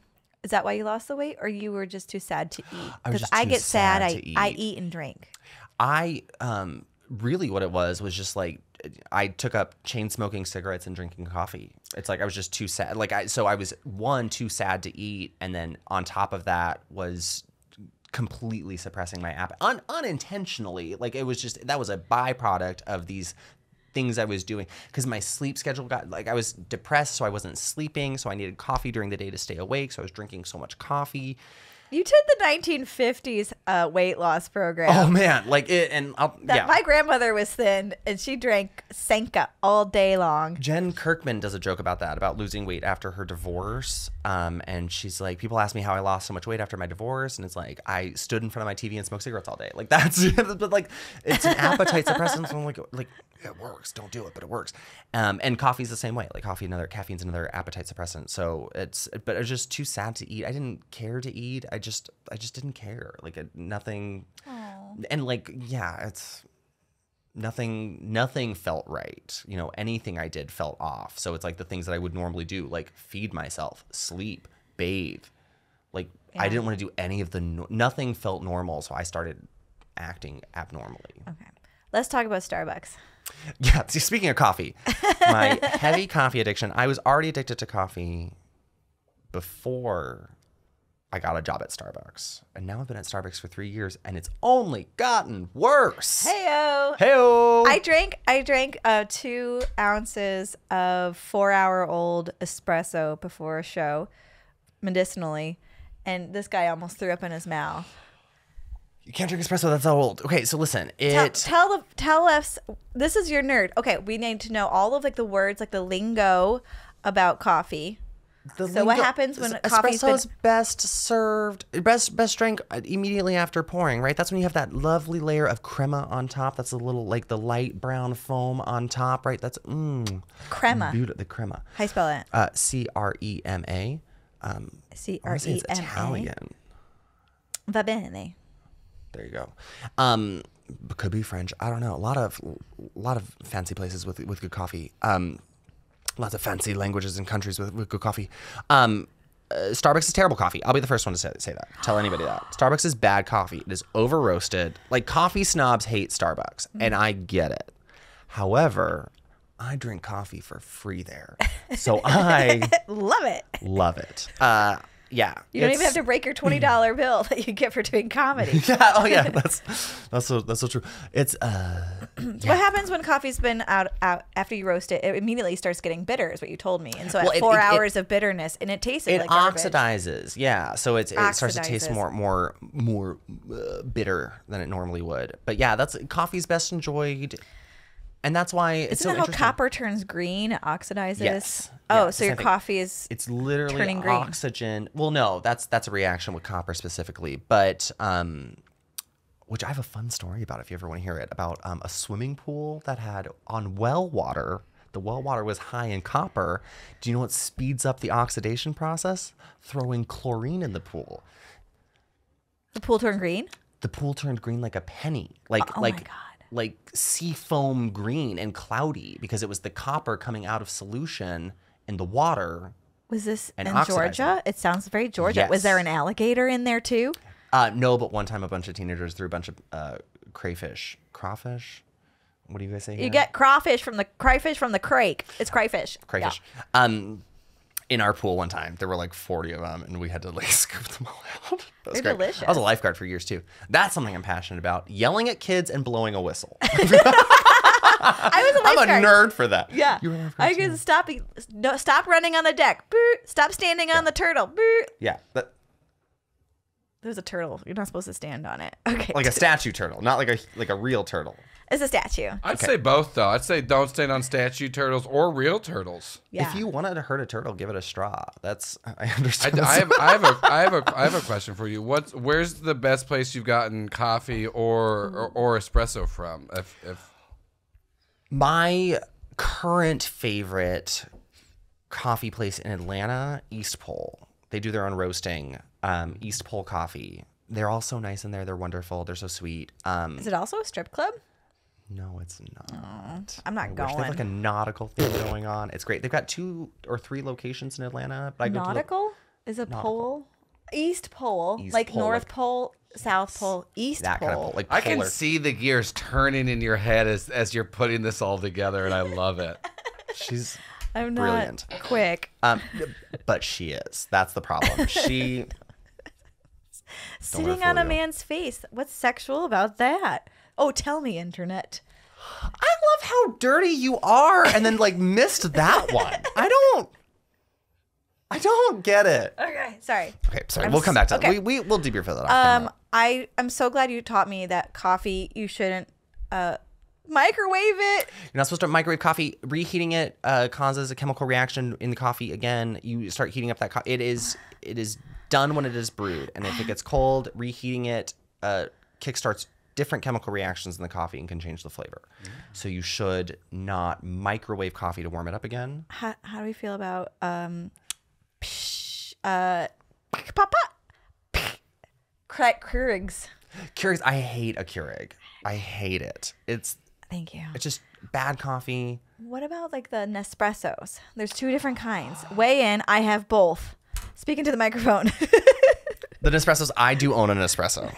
Is that why you lost the weight, or you were just too sad to eat? Because just I, get sad, sad I to I eat. eat and drink. I um really what it was was just like I took up chain smoking cigarettes and drinking coffee. It's like I was just too sad. Like I so I was one too sad to eat, and then on top of that was completely suppressing my app un- unintentionally. Like it was just that was a byproduct of these things I was doing because my sleep schedule got like I was depressed, so I wasn't sleeping, so I needed coffee during the day to stay awake. So I was drinking so much coffee. You did the 1950s uh, weight loss program. Oh man, like it, and I'll, that yeah. my grandmother was thin, and she drank Sanka all day long. Jen Kirkman does a joke about that, about losing weight after her divorce. Um, and she's like, people ask me how I lost so much weight after my divorce, and it's like I stood in front of my TV and smoked cigarettes all day. Like *laughs* that's, but like it's an appetite suppressant. So I'm like, like it works. Don't do it, but it works. Um, and coffee's the same way. Like coffee, another caffeine's another appetite suppressant. So it's, but it was just too sad to eat. I didn't care to eat. I just, I just didn't care. Like it, nothing. And like, yeah, it's nothing nothing felt right. You know, anything I did felt off. So it's like the things that I would normally do, like feed myself, sleep, bathe. Like I didn't want to do any of the no- nothing felt normal, so I started acting abnormally. Okay. Let's talk about Starbucks. *laughs* Yeah, see, speaking of coffee, my *laughs* heavy coffee addiction, I was already addicted to coffee before I got a job at Starbucks. And now I've been at Starbucks for 3 years and it's only gotten worse. Heyo. Heyo. I drank I drank uh, two ounces of four hour old espresso before a show, medicinally, and this guy almost threw up in his mouth. You can't drink espresso. That's old. Okay, so listen. Tell, It. tell the tell us this is your nerd. Okay, we need to know all of like the words, like the lingo about coffee. the so what happens when been- espresso's best served, best best drink immediately after pouring. Right. That's when you have that lovely layer of crema on top. That's a little like the light brown foam on top. Right. That's mmm. Crema. Beautiful. The crema. How you spell it? Uh, C R E M A. Um, C R E it's Italian. Va bene. There you go. Um, could be French. I don't know. A lot of a lot of fancy places with with good coffee. Um, lots of fancy languages and countries with, with good coffee. Um, uh, Starbucks is terrible coffee. I'll be the first one to say, say that. Tell anybody that. Starbucks is bad coffee. It is over roasted. Like coffee snobs hate Starbucks, and I get it. However, I drink coffee for free there, so *laughs* I Love it. love it. Uh, yeah, You don't even have to break your twenty dollar *laughs* bill that you get for doing comedy. *laughs* yeah, oh yeah, *laughs* that's that's so that's so true. It's uh *clears throat* What happens when coffee's been out out after you roast it? It immediately starts getting bitter, is what you told me. And so Well, at it- four it- it- hours of bitterness, and it tasted it like garbage. oxidizes. Yeah, so it's, it starts to taste more more more uh, bitter than it normally would. But yeah, that's coffee's best enjoyed, and that's why it's Isn't so that how interesting. copper turns green? It oxidizes. Yes. Oh, Yeah, so your coffee is It's literally turning green. oxygen. Well, no, that's that's a reaction with copper specifically, but um, which I have a fun story about if you ever want to hear it about um, a swimming pool that had on well water. The well water was high in copper. Do you know what speeds up the oxidation process? Throwing chlorine in the pool. the pool turned green. The pool turned green like a penny, like Oh my like God. Like sea foam green and cloudy because it was the copper coming out of solution in the water Was this in. Georgia? It sounds very Georgia. Was there an alligator in there too? Uh, no, but one time a bunch of teenagers threw a bunch of uh, crayfish, crawfish. What do you guys say? You get crawfish from the crayfish from the crake. It's crayfish. crayfish. Um, in our pool one time, there were like forty of them, and we had to like *laughs* scoop them all out. *laughs* That was They're great. I was a lifeguard for years too. That's something I'm passionate about: yelling at kids and blowing a whistle. *laughs* I was a I'm a nerd for that. Yeah. you were a lifeguard I too. can stop. No, stop running on the deck. Boot. Stop standing on the turtle. Boot. Yeah, that, There's a turtle. You're not supposed to stand on it. Okay. like a statue turtle, not like a like a real turtle. It's a statue. I'd say both though. I'd say don't stand on statue turtles or real turtles. Yeah. If you wanted to hurt a turtle, give it a straw. That's *laughs* I I, understand. I have, I have a, *laughs* I have a, I have a question for you. What's, where's the best place you've gotten coffee or, or, or espresso from? If, if My current favorite coffee place in Atlanta, East Pole. They do their own roasting. Um, East Pole Coffee. They're all so nice in there. They're wonderful. They're so sweet. Um, Is it also a strip club? No, it's not. I'm not I wish. going. They have like a nautical thing going on. It's great. They've got two or three locations in Atlanta. But I go to the- Nautical is a pole. East pole, East like pole, North like- Pole, South Pole, East that pole. kind of pole, like I can see the gears turning in your head as, as you're putting this all together, and I love it. *laughs* She's I'm not Brilliant. quick. um, but she is. That's the problem. *laughs* She Sitting on a you. man's face. What's sexual about that? Oh, tell me, internet. I love how dirty you are and then like missed that *laughs* one. I don't I don't get it. Okay, sorry. Okay, sorry. I'm we'll come back to okay. that. We, we we'll debrief that off Um. I I'm so glad you taught me that coffee you shouldn't uh microwave it. You're not supposed to microwave coffee. Reheating it uh, causes a chemical reaction in the coffee. Again, you start heating up that coffee. It is it is done when it is brewed, and if it gets cold, reheating it uh, kickstarts different chemical reactions in the coffee and can change the flavor. So you should not microwave coffee to warm it up again. How how do we feel about um psh, uh papa Keurig Keurigs. Keurigs, I hate a Keurig. I hate it. It's Thank you. It's just bad coffee. What about like the Nespressos? There's two different kinds. Weigh in. I have both. Speaking to the microphone. *laughs* The Nespressos, I do own an espresso.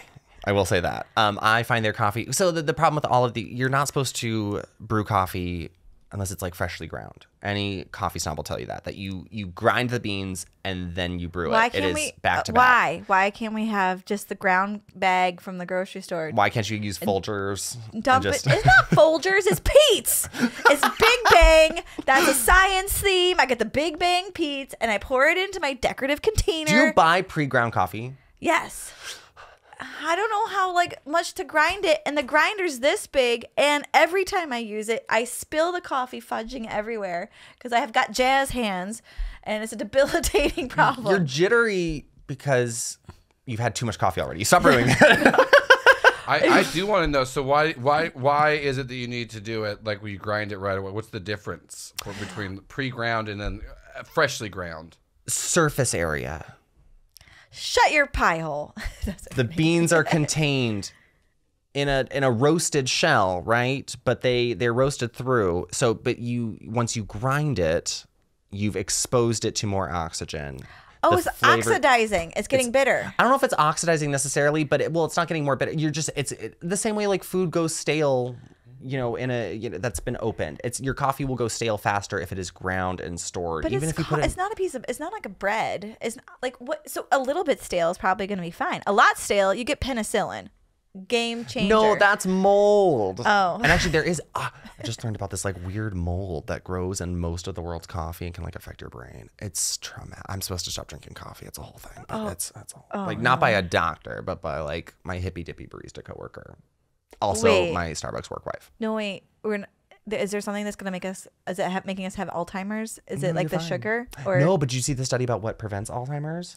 I will say that. Um, I find their coffee. So the, the problem with all of the, you're not supposed to brew coffee unless it's like freshly ground. Any coffee snob will tell you that that you you grind the beans and then you brew why it. can't it is we? back uh, to back. why? Why can't we have just the ground bag from the grocery store? Why can't you use Folgers? Dump just- it. It's not *laughs* Folgers. It's Peet's. It's Big Bang. That's a science theme. I get the Big Bang Peet's and I pour it into my decorative container. do you buy pre-ground coffee? Yes. I don't know how like much to grind it, and the grinder's this big, and every time I use it, I spill the coffee fudging everywhere because I have got jazz hands, and it's a *laughs* debilitating problem. You're jittery because you've had too much coffee already. Stop brewing. *laughs* I, I do want to know. So why why why is it that you need to do it like when you grind it right away? What's the difference between pre-ground and then uh, freshly ground? Surface area. Shut your pie hole. *laughs* the beans are *laughs* contained in a in a roasted shell, right? But they they're roasted through. So, but you once you grind it, you've exposed it to more oxygen. oh, The it's flavor- oxidizing. It's getting bitter. I don't know if it's oxidizing necessarily, but it, well, it's not getting more bitter. You're just it's it, the same way like food goes stale. You know, in a you know, that's been opened. It's your coffee will go stale faster if it is ground and stored. But Even it's, if you co- put it, it's not a piece of. It's not like a bread. It's not, like what? So a little bit stale is probably going to be fine. A lot stale, you get penicillin. Game changer. No, that's mold. Oh. and actually, there is. ah, I just learned about this like weird mold that grows in most of the world's coffee and can like affect your brain. It's traumatic. I'm supposed to stop drinking coffee. It's a whole thing. But it's that's all. like not by a doctor, but by like my hippy dippy barista coworker. Also, Wait. my Starbucks work wife. No, wait. We're. N- th- is there something that's going to make us? Is it ha- making us have Alzheimer's? Is it mm, like the sugar or no, but did you see the study about what prevents Alzheimer's?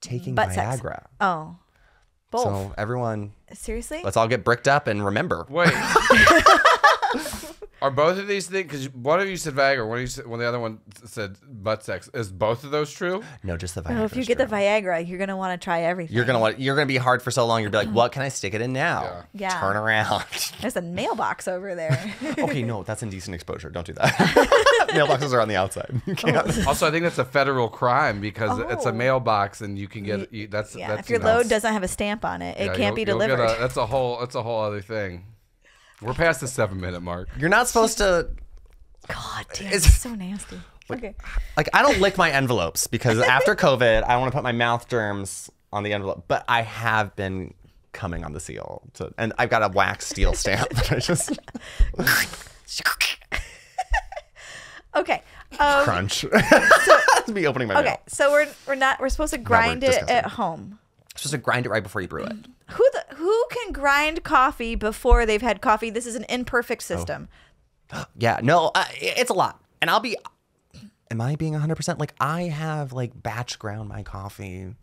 Taking Butt sex. Viagra. Oh, both. So everyone, Seriously? let's all get bricked up and remember. Wait. *laughs* Are both of these things? Because one of you said Viagra, one of you said, well, the other one said butt sex. Is both of those true? No, just the Viagra. No, if you get the Viagra, you're gonna want to try everything. You're gonna want. You're gonna be hard for so long. You'll be like, *clears throat* "What can I stick it in now?" Yeah. Yeah. Turn around. *laughs* There's a mailbox over there. *laughs* okay, no, that's indecent exposure. Don't do that. *laughs* Mailboxes are on the outside. You can't. Oh. Also, I think that's a federal crime because it's a Oh. mailbox and you can get you, that's yeah, that's if your nuts. load doesn't have a stamp on it, it Yeah, can't you'll- be delivered. a- that's a whole that's a whole other thing. We're past the seven minute mark. You're not supposed to. God damn, It's- it's so nasty. Okay. Like, I don't lick my envelopes because after *laughs* COVID, I want to put my mouth germs on the envelope. But I have been coming on the seal, to, and I've got a wax steel stamp. that I just *laughs* Okay. Um, crunch. That's *laughs* me opening my okay. mail. So we're we're not we're supposed to grind it at home. Supposed to grind it right before you brew it. Who the who can grind coffee before they've had coffee? This is an imperfect Oh. system. *gasps* Yeah, no, uh, it's a lot. And I'll be, am I being 100%? Like, I have like batch ground my coffee.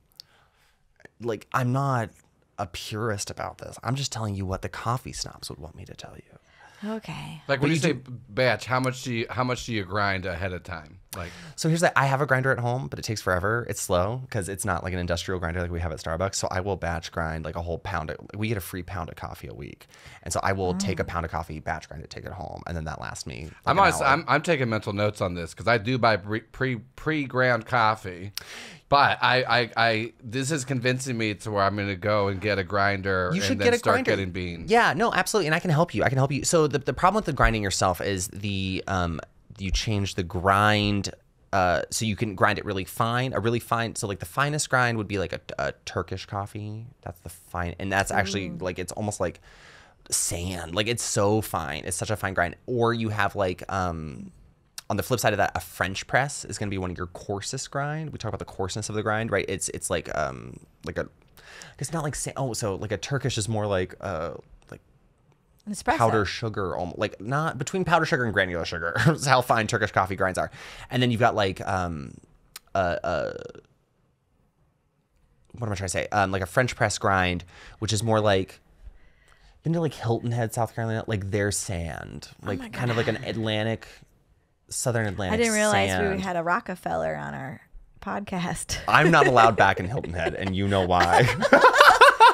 Like, I'm not a purist about this. I'm just telling you what the coffee snobs would want me to tell you. Okay. Like when you, you say do- batch, how much do you how much do you grind ahead of time? Like So here's that I have a grinder at home, but it takes forever. It's slow because it's not like an industrial grinder like we have at Starbucks. So I will batch grind like a whole pound. Of, we get a free pound of coffee a week, and so I will take a pound of coffee, batch grind it, take it home, and then that lasts me. like, I'm an honest. I'm I'm taking mental notes on this because I do buy pre pre pre ground coffee, but I, I I this is convincing me to where I'm gonna go and get a grinder You and should then get a start grinder. getting beans. Yeah, no, absolutely, and I can help you. I can help you. So the, the problem with the grinding yourself is the um you change the grind. Uh, so you can grind it really fine, a really fine. So like the finest grind would be like a, a Turkish coffee. That's the fine, and that's actually like it's almost like sand. Like it's so fine. It's such a fine grind. Or you have like um on the flip side of that, a French press is going to be one of your coarsest grind. We talk about the coarseness of the grind, right? It's it's like um like a it's not like sa- oh so like a Turkish is more like uh like An espresso. Powder sugar almost like not between powder sugar and granular sugar *laughs* is how fine Turkish coffee grinds are. And then you've got like um uh uh what am I trying to say? Um like a French press grind, which is more like been to like Hilton Head, South Carolina, like their sand. Like kind of like an Atlantic southern Atlantic I didn't realize sand. we had a Rockefeller on our podcast. I'm not allowed back in *laughs* Hilton Head, and you know why. *laughs*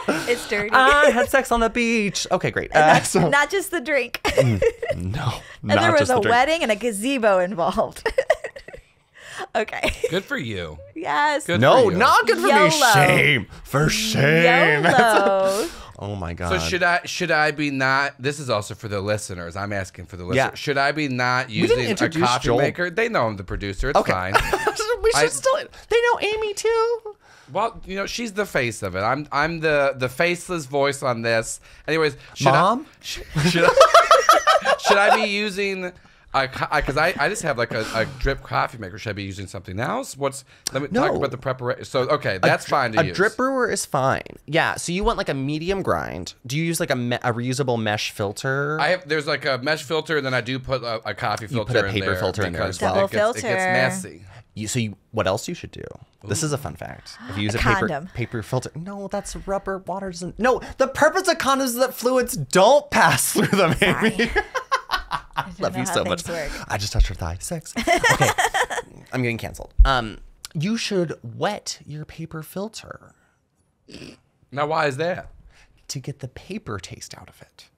Is *laughs* It's dirty. I had sex on the beach. Okay, great. Uh, not, so, not just the drink. no, *laughs* and not there was just a the wedding and a gazebo involved. *laughs* okay. Good for you. Yes. Good No, for you. not good for YOLO. me. Shame for shame. YOLO. oh my god. So should I should I be not? This is also for the listeners. I'm asking for the listeners. Yeah. Should I be not using a introduce coffee Joel. maker? They know I'm the producer. It's Okay. fine. we should I- still. They know Amy too. Well, you know, she's the face of it. I'm I'm the the faceless voice on this. Anyways, should Mom? I, *laughs* sh- should I, should I be using because I, I just have like a, a drip coffee maker. Should I be using something else? What's let me talk about the preparation. So okay, that's fine to a use. drip brewer is fine. Yeah. So you want like a medium grind? Do you use like a, me- a reusable mesh filter? I have there's like a mesh filter, and then I do put a, a coffee filter. You put a in paper there filter in there as well. Double It gets, it gets messy. You, so you, what else you should do? This is a fun fact. If you use A a, paper paper filter, no, that's rubber. Water doesn't. No, the purpose of condoms is that fluids don't pass through them. Amy. I don't *laughs* Love know you how so much. work. I just touched her thigh. Sex. Okay, *laughs* I'm getting canceled. Um, you should wet your paper filter Now, why is that? to get the paper taste out of it.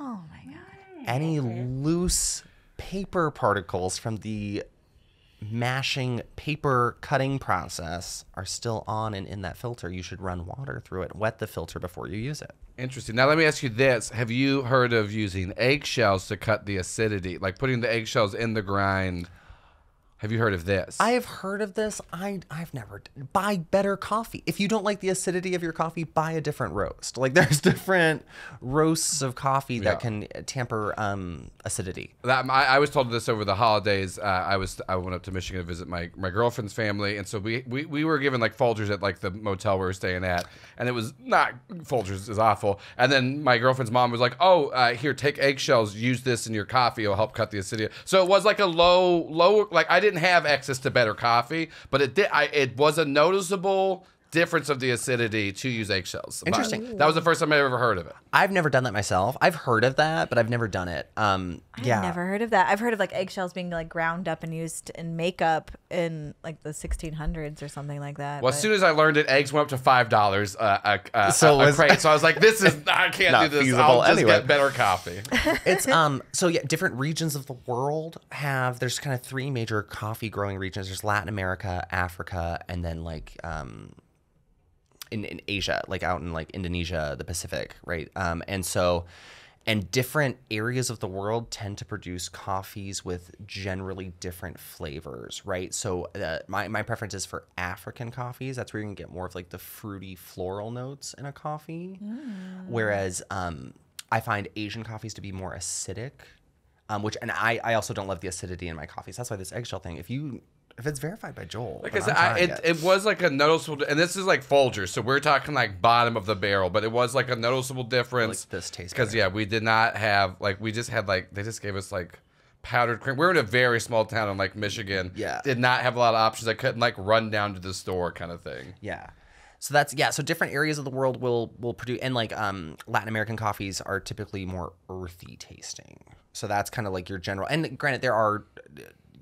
Oh my god. any loose paper particles from the mashing paper cutting process are still on and in that filter. You should run water through it, wet the filter before you use it. Interesting. Now let me ask you this: Have you heard of using eggshells to cut the acidity, like putting the eggshells in the grind? Have you heard of this? I have heard of this. I I've never buy better coffee. If you don't like the acidity of your coffee, buy a different roast. Like *laughs* there's different roasts of coffee Yeah. that can tamper um, acidity. That, I, I was told this over the holidays. Uh, I was I went up to Michigan to visit my, my girlfriend's family, and so we, we, we were given like Folgers at like the motel we were staying at, and it was not Folgers is awful. And then my girlfriend's mom was like, "Oh, uh, here, take eggshells, use this in your coffee. It'll help cut the acidity." So it was like a low low like I didn't have access to better coffee, but it did. I, it was a noticeable difference of the acidity to use eggshells. But Interesting. That was the first time I ever heard of it. I've never done that myself. I've heard of that, but I've never done it. Um, I've yeah. never heard of that. I've heard of like eggshells being like ground up and used in makeup in like the 1600s or something like that. Well, as soon as I learned it, eggs went up to five dollars uh, a, a, So a, a was- crate. So I was like, "This is *laughs* I can't Not do this. feasible I'll just anyway. get better coffee." *laughs* it's um so yeah different regions of the world have there's kind of three major coffee growing regions there's latin america africa and then like um in, in asia like out in like indonesia the pacific right um and so and different areas of the world tend to produce coffees with generally different flavors right so uh, my, my preference is for african coffees that's where you can get more of like the fruity floral notes in a coffee whereas um I find Asian coffees to be more acidic, um, which and I, I also don't love the acidity in my coffees. That's why this eggshell thing. If you if it's verified by Joel, Like I said, I'm I, trying it, it was like a noticeable, and this is like Folgers, so we're talking like bottom of the barrel, but it was like a noticeable difference. Like this tastes because yeah, we did not have like we just had like they just gave us like powdered cream. We're in a very small town in like Michigan. Yeah. did not have a lot of options. I couldn't like run down to the store kind of thing. Yeah. So that's yeah. So different areas of the world will will produce, and like um, Latin American coffees are typically more earthy tasting. So that's kind of like your general. And granted, there are,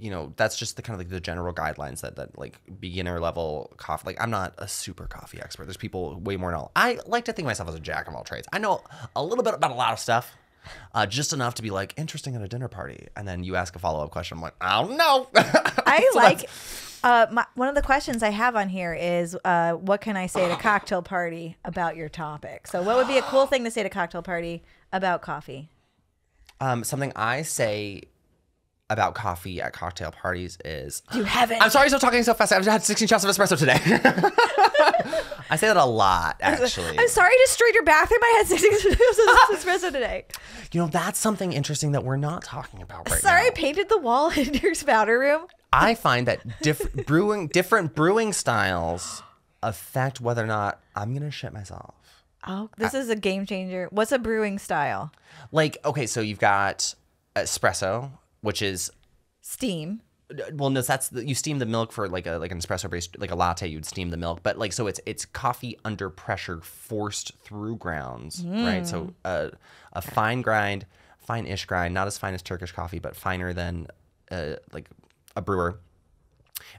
you know, that's just the kind of like the general guidelines that that like beginner level coffee. Like I'm not a super coffee expert. There's people way more know. I like to think of myself as a jack of all trades. I know a little bit about a lot of stuff. Uh, just enough to be like interesting at a dinner party, and then you ask a follow up question. I'm like, I don't know. *laughs* I like uh, my, one of the questions I have on here is uh, what can I say at a cocktail party about your topic? So, what would be a cool thing to say at a cocktail party about coffee? Um, something I say about coffee at cocktail parties is *gasps* You haven't. I'm sorry I'm talking so fast. I've had 16 shots of espresso today. *laughs* I say that a lot, *laughs* actually. I'm sorry to destroy your bathroom. I had *laughs* 16 shots of espresso today. You know, that's something interesting that we're not talking about right now. Sorry, I painted the wall in your powder room. I find that diff- brewing different brewing styles affect whether or not I'm gonna shit myself. Oh, this is a game changer. What's a brewing style? Like, okay, so you've got espresso, which is Steam. well no that's the, you steam the milk for like a like an espresso based like a latte you'd steam the milk but like so it's it's coffee under pressure forced through grounds right? So uh, a fine grind fine-ish grind not as fine as turkish coffee but finer than uh, like a brewer.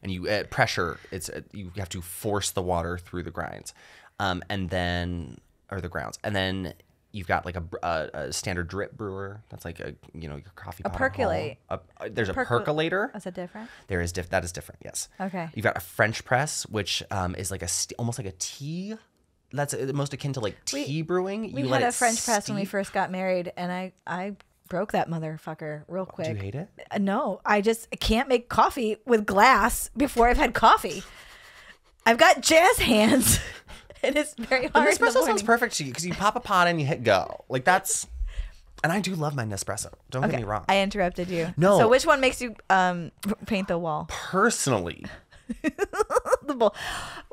And you uh, pressure it's uh, you have to force the water through the grinds um, and then or the grounds, and then you've got like a, a, a standard drip brewer. That's like a you know your coffee. pot percolate. A, a- there's a Percol- percolator. Is that different? There is diff- that is different. Yes. Okay. You've got a French press, which um, is like a st- almost like a tea. That's uh, most akin to like We- tea brewing. We you had a French press when we first got married, and I I broke that motherfucker real quick. Do you hate it? Uh, No, I just can't make coffee with glass before I've had coffee. I've got jazz hands, *laughs* *laughs* and it's very hard. the Nespresso sounds perfect to you because you pop a pot and you hit go. Like that's, and I do love my Nespresso. Don't get me wrong. I interrupted you. No. So which one makes you um paint the wall? *laughs* Personally, The, bowl.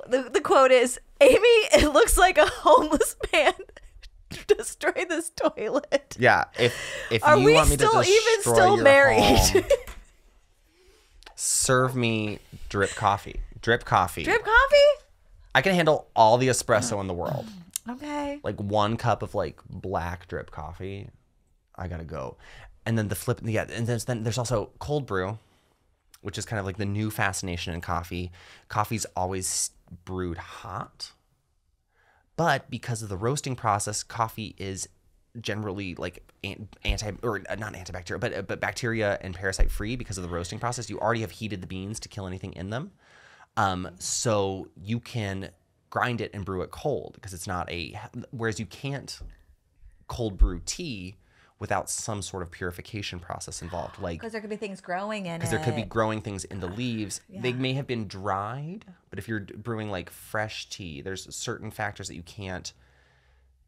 the the quote is, "Amy, it looks like a homeless man *laughs* destroy this toilet." yeah. If if Are you we want me still to even still married? home, serve me drip coffee. Drip coffee. Drip coffee? I can handle all the espresso in the world. Okay. like one cup of like black drip coffee, I gotta go. And then the flip, yeah, and there's then there's also cold brew, which is kind of like the new fascination in coffee. Coffee's always brewed hot, but because of the roasting process, coffee is generally like anti or uh, not antibacterial, but but bacteria and parasite free because of the roasting process. You already have heated the beans to kill anything in them. Um, so you can grind it and brew it cold because it's not a whereas you can't cold brew tea without some sort of purification process involved *gasps* like Because there could be things growing in because there could be growing things in the leaves. *sighs* They may have been dried but if you're brewing like fresh tea there's certain factors that you can't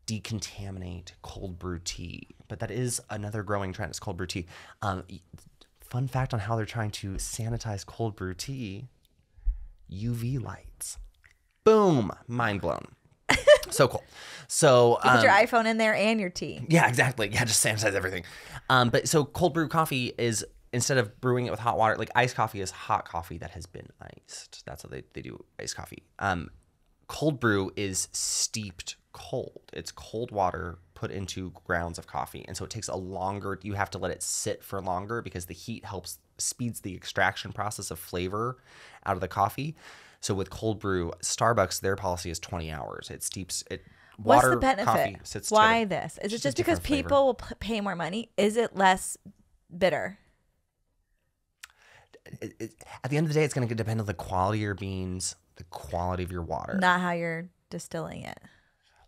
decontaminate cold brew tea. But that is another growing trend it's cold brew tea. Um, fun fact on how they're trying to sanitize cold brew tea uv lights boom mind blown *laughs* so cool so You put your um, iPhone in there and your tea. yeah, exactly. Yeah, just sanitize everything. Um, but so cold brew coffee is instead of brewing it with hot water, like iced coffee is hot coffee that has been iced. That's how they, they do iced coffee. Um, cold brew is steeped cold. It's cold water put into grounds of coffee. And so it takes a longer you have to let it sit for longer because the heat helps speeds the extraction process of flavor out of the coffee. So with cold brew, Starbucks, their policy is 20 hours. It steeps it What's water the benefit? coffee sits Why this? Is it Just because different flavor. people will p- pay more money? Is it less bitter? it, it, at the end of the day, it's going to depend on the quality of your beans, the quality of your water. Not how you're distilling it.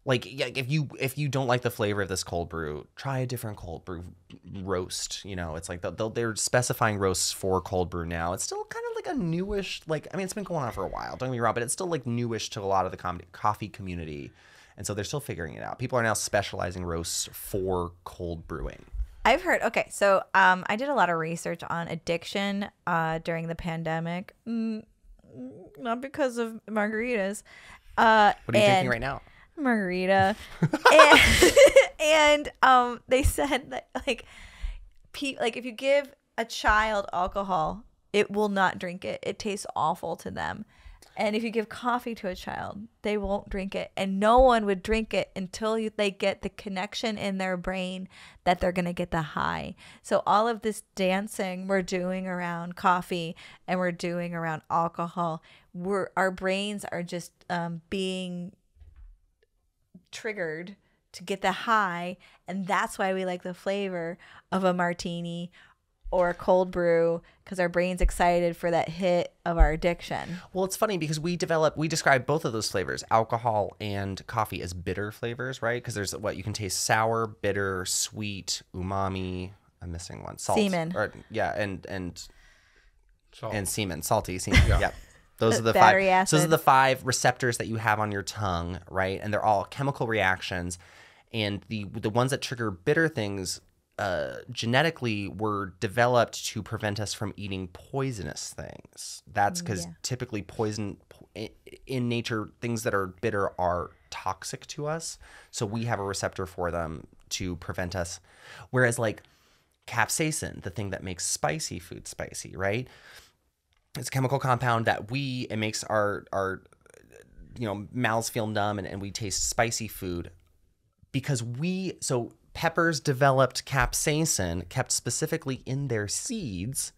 Like, yeah, if you if you don't like the flavor of this cold brew, try a different cold brew roast. You know, it's like they'll, they're specifying roasts for cold brew now. It's still kind of like a newish, like I mean, it's been going on for a while. Don't get me wrong, but it's still like newish to a lot of the com- coffee community, and so they're still figuring it out. People are now specializing roasts for cold brewing. I've heard. Okay, so um, I did a lot of research on addiction uh, during the pandemic. Mm, not because of margaritas. Uh, What are you and drinking right now? Margarita, *laughs* and, *laughs* and um, they said that like, pe- like if you give a child alcohol, it will not drink it. It tastes awful to them. And if you give coffee to a child, they won't drink it. And no one would drink it until you, they get the connection in their brain that they're going to get the high. So, all of this dancing we're doing around coffee and we're doing around alcohol, we're, our brains are just um, being triggered to get the high. And that's why we like the flavor of a martini or a cold brew because our brain's excited for that hit of our addiction. Well, it's funny because we develop, we describe both of those flavors, alcohol and coffee, as bitter flavors, right? Because there's what you can taste sour, bitter, sweet, umami. I'm missing one. Salt. Semen. Or, yeah, and and Salt. and semen, salty semen. *laughs* yeah. Those are the Battery five. Those are the five receptors that you have on your tongue, right? And they're all chemical reactions. And the the ones that trigger bitter things uh, genetically were developed to prevent us from eating poisonous things. That's because Yeah. typically poison in nature, things that are bitter are toxic to us. So we have a receptor for them to prevent us. Whereas like capsaicin, the thing that makes spicy food spicy, right? It's a chemical compound that we it makes our our you know mouths feel numb and, and we taste spicy food because we so peppers developed capsaicin kept specifically in their seeds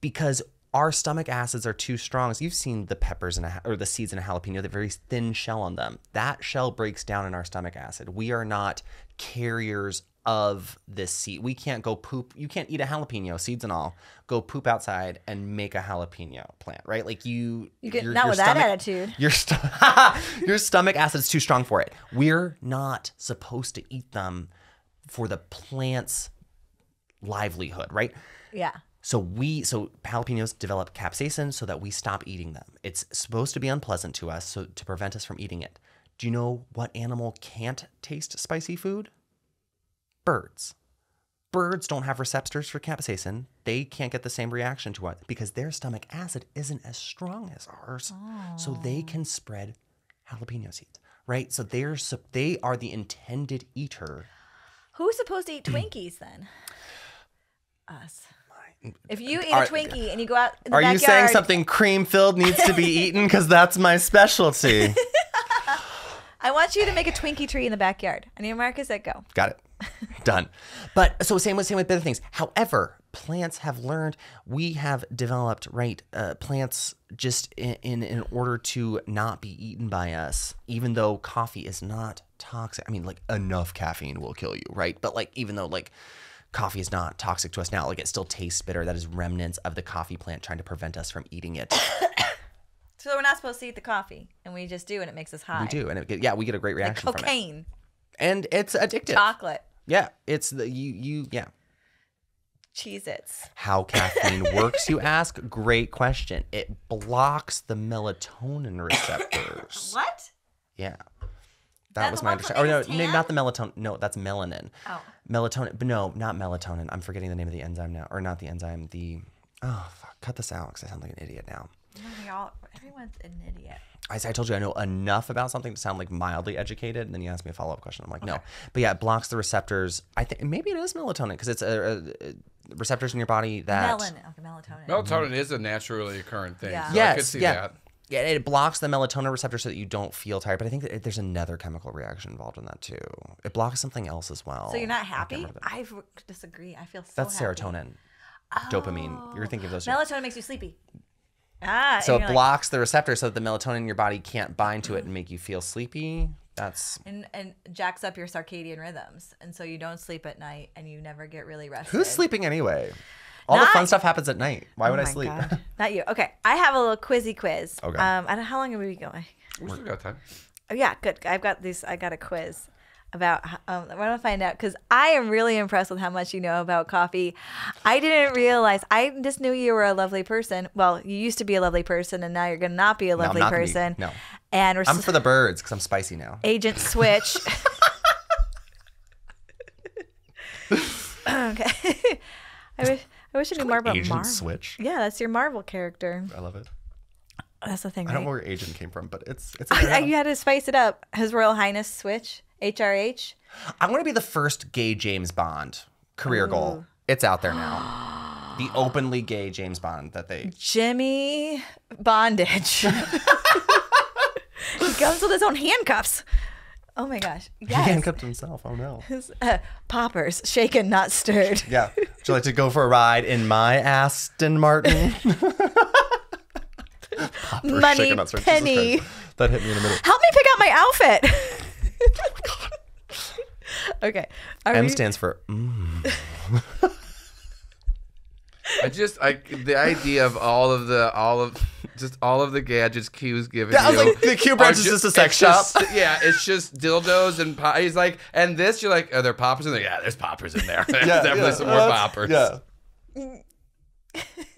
because our stomach acids are too strong. So you've seen the peppers and or the seeds in a jalapeno, the very thin shell on them. That shell breaks down in our stomach acid. We are not carriers of this seed. We can't go poop. You can't eat a jalapeno, seeds and all. Go poop outside and make a jalapeno plant, right? Like you. You get your- not your with that attitude. Your st- *laughs* your stomach acid's too strong for it. We're not supposed to eat them for the plant's livelihood, right? Yeah. So we so jalapenos develop capsaicin so that we stop eating them. It's supposed to be unpleasant to us so to prevent us from eating it. Do you know what animal can't taste spicy food? Birds. Birds don't have receptors for capsaicin. They can't get the same reaction to it because their stomach acid isn't as strong as ours. So they can spread jalapeno seeds, right? So they're they are the intended eater. Who's supposed to eat Twinkies then? Us. If you eat Are- a Twinkie and you go out in the Are you saying something cream filled needs to be eaten? Because that's my specialty. *laughs* I want you to make a Twinkie tree in the backyard. And your Marcus said go. Got it. Done. But so same with same with other things. However, plants have learned we have developed right uh, plants just in, in in order to not be eaten by us. Even though coffee is not toxic. I mean, like enough caffeine will kill you, right? But like even though like coffee is not toxic to us now, like it still tastes bitter. That is remnants of the coffee plant trying to prevent us from eating it. So we're not supposed to eat the coffee, and we just do, and it makes us high. We do, and it, yeah, we get a great reaction from it, Cocaine, and it's addictive. chocolate, Yeah, it's the you you yeah. Cheez Its. How caffeine *laughs* works, you ask? Great question. It blocks the melatonin receptors. *coughs* What? Yeah. That That was my understanding. Oh, no, no, not the melatonin. No, that's melanin. Oh. Melatonin, but no, not melatonin. I'm forgetting the name of the enzyme now. Or not the enzyme, the. Oh, fuck. Cut this out because I sound like an idiot now. We all, everyone's an idiot. I, I told you I know enough about something to sound like mildly educated, and then you ask me a follow up question. I'm like, no, but yeah, it blocks the receptors. I think maybe it is melatonin because it's a, a, a receptors in your body that Melanin. Okay, melatonin. Melatonin is a naturally occurring thing. Yeah. So I yes, could see yeah. that. Yeah, it blocks the melatonin receptor so that you don't feel tired. But I think that there's another chemical reaction involved in that too. It blocks something else as well. So you're not happy? remember the- I r- disagree. I feel so That's happy. serotonin, dopamine. You're thinking of those. two. Oh, melatonin makes you sleepy. Ah. so it you're like- blocks the receptor so that the melatonin in your body can't bind to it and make you feel sleepy. That's and and jacks up your circadian rhythms, and so you don't sleep at night, and you never get really rested. who's sleeping anyway. All the fun stuff happens at night. Why would Oh I sleep? *laughs* Not you. Okay, I have a little quizzy quiz. Okay. Um, I don't know how long are we going? We still got time. Oh yeah, good. I've got this. I got a quiz about. Um, I want to find out because I am really impressed with how much you know about coffee. I didn't realize. I just knew you were a lovely person. Well, you used to be a lovely person, and now you're gonna not be a lovely not gonna be- person. no. And we're I'm for the birds because I'm spicy now. Agent Switch. *laughs* okay. *laughs* I wish. I wish I knew more about Agent Marvel. Switch. Yeah, that's your Marvel character. I love it. That's the thing. I don't know where agent came from, but it's it's. in there I, now. you had to spice it up. His Royal Highness Switch. HRH. I want to be the first gay James Bond career goal. It's out there now. *gasps* the openly gay James Bond that they. Jimmy Bondage. *laughs* he comes with his own handcuffs. Oh my gosh. *laughs* He Yes. handcuffed himself. Oh no. *laughs* His, uh, poppers, shaken, not stirred. Yeah. Would you like to go for a ride in my Aston Martin? Popper, Money, shaken. Penny. That hit me in a minute. Help me pick out my outfit. *laughs* okay. Are M we- stands for. Mm. *laughs* I just I the idea of all of the all of just all of the gadgets Q's giving Yeah, I was you. like, the Q branch is just a sex shop. just- *laughs* yeah, it's just dildos and pop. He's like, and this you're like, are there poppers in there? Yeah, there's poppers in there. There's definitely some more that's- poppers. Yeah.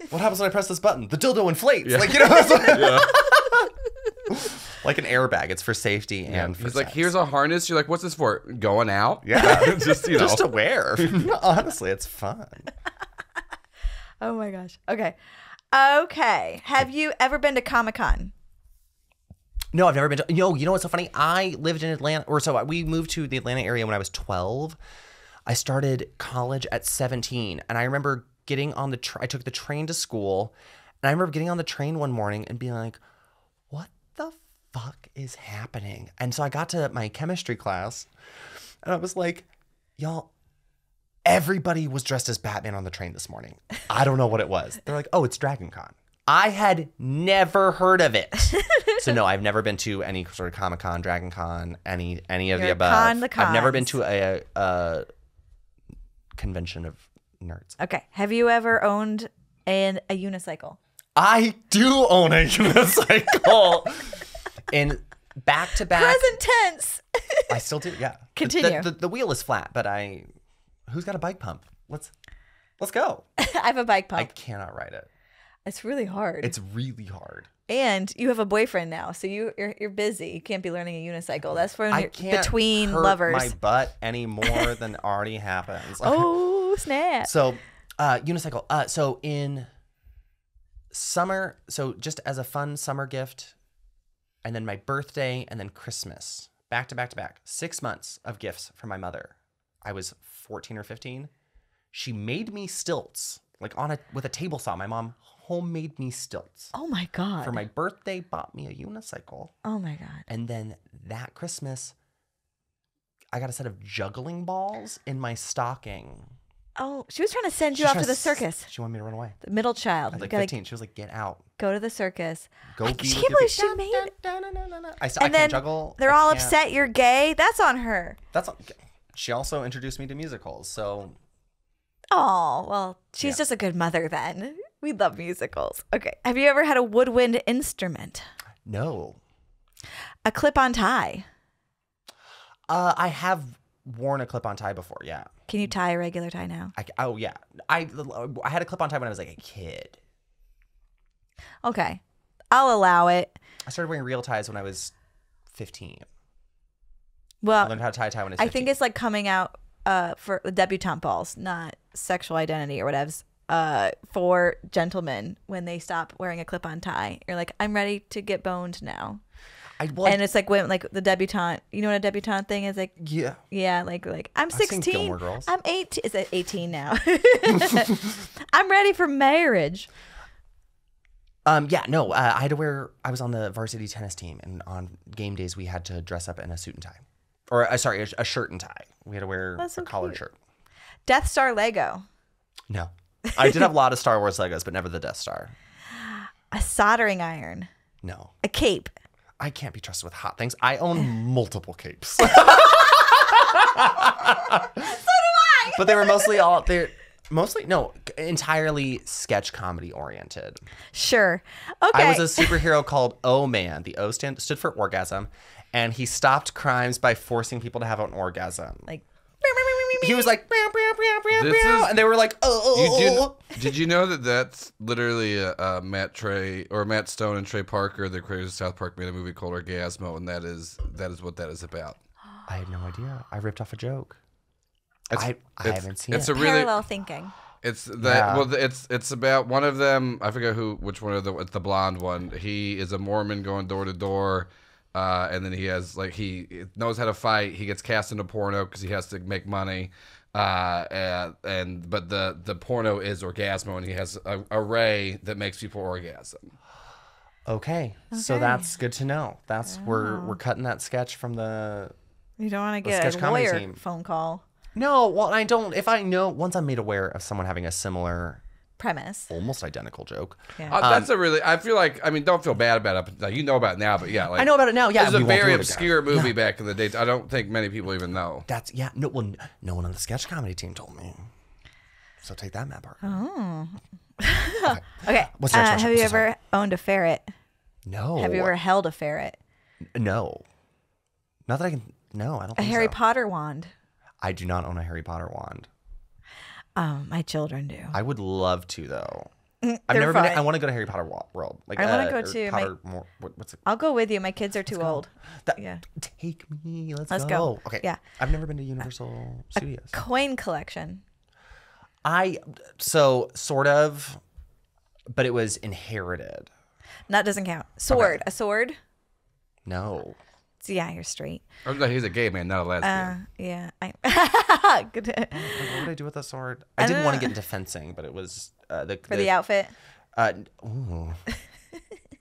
what happens when I press this button? The dildo inflates. Like you know, it's like, like an airbag. It's for safety and for He's like, here's a harness. You're like, what's this for? Going out? Yeah. *laughs* just you know. just to wear. *laughs* Honestly, it's fun. *laughs* Oh my gosh. Okay. Okay. Have you ever been to Comic Con? No, I've never been to. No, you know what's so funny? I lived in Atlanta, or so we moved to the Atlanta area when I was 12. I started college at 17, and I remember getting on the. Tra- I took the train to school, and I remember getting on the train one morning and being like, "What the fuck is happening?" And so I got to my chemistry class, and I was like, "Y'all." Everybody was dressed as Batman on the train this morning. I don't know what it was. They're like, "Oh, it's Dragon Con." I had never heard of it. *laughs* so no, I've never been to any sort of Comic Con, Dragon Con, any any of You're the above. con the I've never been cons. to a, a convention of nerds. Okay. Have you ever owned an, a unicycle? I do own a *laughs* unicycle. And back to back, Present tense. I still do. Yeah. *laughs* The- Continue. The, the, the wheel is flat, but I. Who's got a bike pump? Let's let's go. *laughs* I have a bike pump. I cannot ride it. it's really hard. It's really hard. and you have a boyfriend now, so you you're, you're busy. You can't be learning a unicycle. That's for I can't between hurt lovers. my butt any more *laughs* than already happens. oh snap! So, uh, unicycle. Uh, so in summer, so just as a fun summer gift, and then my birthday, and then Christmas, back to back to back, six months of gifts from my mother. I was fourteen or fifteen. She made me stilts, like on a with a table saw. My mom homemade me stilts. Oh my god! For my birthday, bought me a unicycle. oh my god! And then that Christmas, I got a set of juggling balls in my stocking. Oh, she was trying to send you off to the circus. She wanted me to run away. The middle child. I was like gotta 15. She was like, get out. go to the circus. Go I be can't believe she made it. I, I And can't then juggle. they're I all can't- upset you're gay. That's on her. That's all- she also introduced me to musicals. So Oh, well, she's Yeah. just a good mother then. We love musicals. Okay. Have you ever had a woodwind instrument? no, A clip on tie. uh, I have worn a clip-on tie before. Yeah. Can you tie a regular tie now? I, oh yeah. I I had a clip-on tie when I was like a kid. Okay. I'll allow it. I started wearing real ties when I was 15. Well, I learned how to tie a tie when I was I think it's like coming out uh, for debutante balls, not sexual identity or whatever. Uh, for gentlemen when they stop wearing a clip-on tie, you're like, I'm ready to get boned now. I, well, and it's like when like the debutante, you know what a debutante thing is like? yeah. Yeah, like like I'm 16. Girls. I'm 18. Is it 18 now? *laughs* I'm ready for marriage. Um, yeah, no, uh, I had to wear. I was on the varsity tennis team, and on game days we had to dress up in a suit and tie, or uh, sorry, a, a shirt and tie. We had to wear That's so a collared cute. shirt. Death Star Lego, No, *laughs* I did have a lot of Star Wars Legos, but never the Death Star. a soldering iron, No, a cape. I can't be trusted with hot things. I own *laughs* multiple capes. *laughs* so do I. But they were mostly all they're mostly no entirely sketch comedy oriented. Sure. Okay. I was a *laughs* superhero called O Man. The O stand stood for orgasm, and he stopped crimes by forcing people to have an orgasm. like he was like, "Meow, meow, meow, meow, This meow," is- and they were like, oh, You did, did you know that that's literally uh, uh, Matt Trey or Matt Stone and Trey Parker, the creators of South Park, made a movie called Orgasmo, and that is that is what that is about. I had no idea. I ripped off a joke. I, I It's- haven't seen it's it. a really parallel thinking. It's that Yeah. well, it's it's about one of them. I forget who, which one of the it's the blonde one. He is a Mormon going door to door, uh, and then he has like he knows how to fight. He gets cast into porno because he has to make money. Uh, and, and but the the porno is orgasmo, and he has a, a ray that makes people orgasm. okay, so that's good to know. That's we're we're cutting that sketch from the. You don't want to get sketch a lawyer team. phone call No, well, I don't. If I know once I'm made aware of someone having a similar, premise. almost identical joke, Yeah. Uh, that's a really. I feel like. I mean, don't feel bad about it. But, like, you know about it now, but yeah, like I know about it now. Yeah, It was a we won't do very obscure movie back in the day. I don't think many people even know. That's yeah. No, well, no one on the sketch comedy team told me. So take that, Matt Parker. *laughs* Okay. What's the uh, next question? have you ever sorry. owned a ferret? No. Have you ever held a ferret? No. Not that I can. No, I don't. A Harry so. Potter wand? I do not own a Harry Potter wand. Um, my children do. I would love to though. I've Mm, they're never been. I want to go to Harry Potter wa- World. Like I wanna uh, go to too. My- more, what, what's it? I'll go with you. My kids are too old. That, yeah. Take me. Let's, Let's go. go. Okay. Yeah. I've never been to Universal Studios. Coin collection. I so sort of, but it was inherited. That doesn't count. Sword. A sword. No. So yeah, you're straight. Or no, he's a gay man, not a lesbian. Uh, yeah. I *laughs* Good. What would I do with a sword? I didn't want to get into fencing, but it was uh, the For the outfit. Uh, ooh.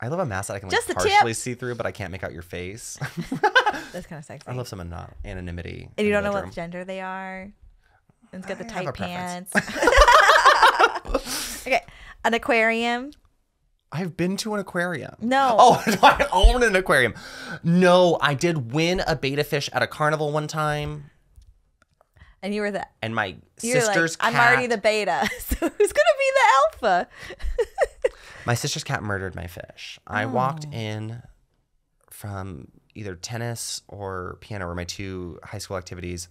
I love a mask that I can like Just the tip. partially see through, but I can't make out your face. *laughs* That's kind of sexy. I love some ano- anonymity. and you don't the know what gender they are. And it's got the I have tight pants. *laughs* okay. An aquarium. I've been to an aquarium. No. *laughs* Oh, *laughs* I own an aquarium? No, I did win a beta fish at a carnival one time, And you were the and my sister's like, cat. I'm already the beta. *laughs* So who's gonna be the alpha? My sister's cat murdered my fish. I walked Oh. in from either tennis or piano were my two high school activities.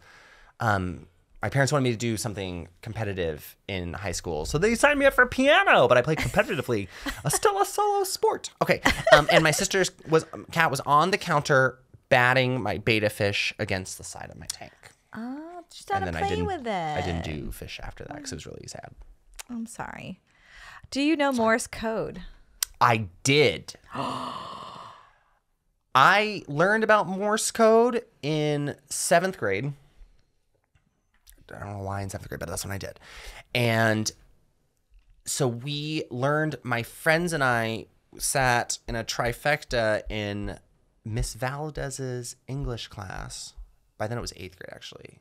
Um, my parents wanted me to do something competitive in high school, so they signed me up for piano. But I played competitively, a still a solo sport. Okay, um, and my sister's was cat was on the counter batting my beta fish against the side of my tank. Oh, just gotta play with it. I didn't do fish after that because it was really sad. I'm sorry. Do you know Morse code? I did. *gasps* I learned about Morse code in seventh grade. I don't know why in seventh grade, but that's when I did. And so we learned, my friends and I sat in a trifecta in Miss Valdez's English class. By then it was eighth grade, actually.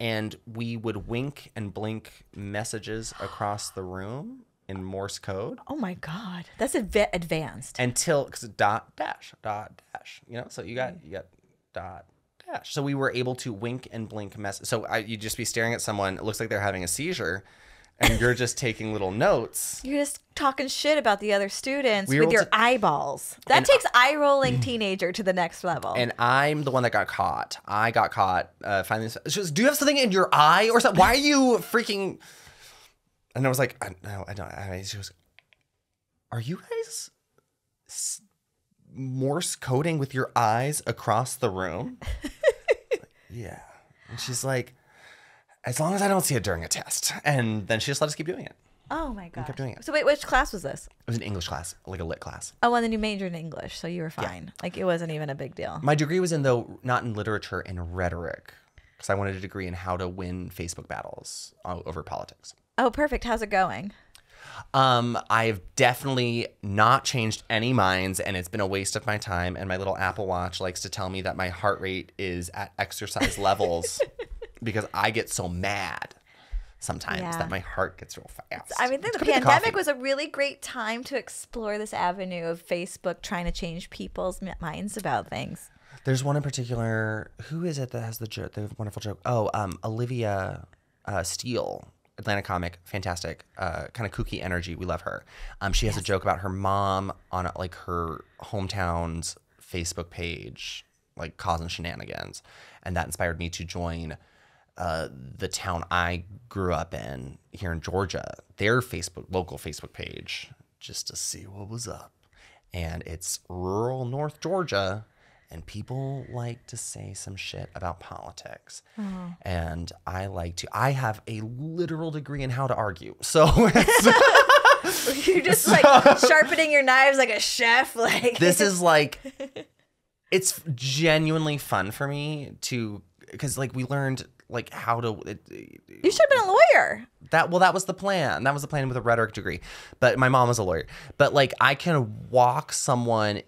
And we would wink and blink messages across the room in Morse code Oh my god, that's adva- advanced. until because dot dash dot dash you know so you got you got dot dash so we were able to wink and blink mess so I, you'd just be staring at someone it looks like they're having a seizure and you're *laughs* just taking little notes You're just talking shit about the other students We with your to- eyeballs. That takes eye rolling teenager to the next level. and i'm the one that got caught i got caught uh finally she goes do you have something in your eye or something why are you freaking and i was like I, no i don't I, she goes are you guys morse coding with your eyes across the room *laughs* yeah and she's like as long as i don't see it during a test and then she just let us keep doing it oh my god. kept doing it. So wait, which class was this? it was an english class like a lit class Oh, and then you majored in English, so you were fine. Like it wasn't even a big deal. My degree was in though not in literature in rhetoric because I wanted a degree in how to win Facebook battles uh, over politics. Oh, perfect. How's it going? Um, I've definitely not changed any minds, and it's been a waste of my time. And my little Apple Watch likes to tell me that my heart rate is at exercise levels *laughs* because I get so mad sometimes Yeah. that my heart gets real fast. I mean, the pandemic coffee. was a really great time to explore this avenue of Facebook trying to change people's minds about things. There's one in particular. Who is it that has the joke? The wonderful joke. Oh, um, Olivia uh, Steele, Atlanta comic, fantastic, uh, kind of kooky energy. We love her. Um, she has a joke about her mom on like her hometown's Facebook page, like causing shenanigans, and that inspired me to join uh, the town I grew up in here in Georgia, their Facebook local Facebook page, just to see what was up. And it's rural North Georgia, and people like to say some shit about politics. Uh-huh. And I like to. I have a literal degree in how to argue, *laughs* so *laughs* You're just like *laughs* sharpening your knives like a chef. Like this is like it's genuinely fun for me to because like we learned like how to it, you should have been a lawyer. that well that was the plan that was the plan with a rhetoric degree but my mom was a lawyer but like i can walk someone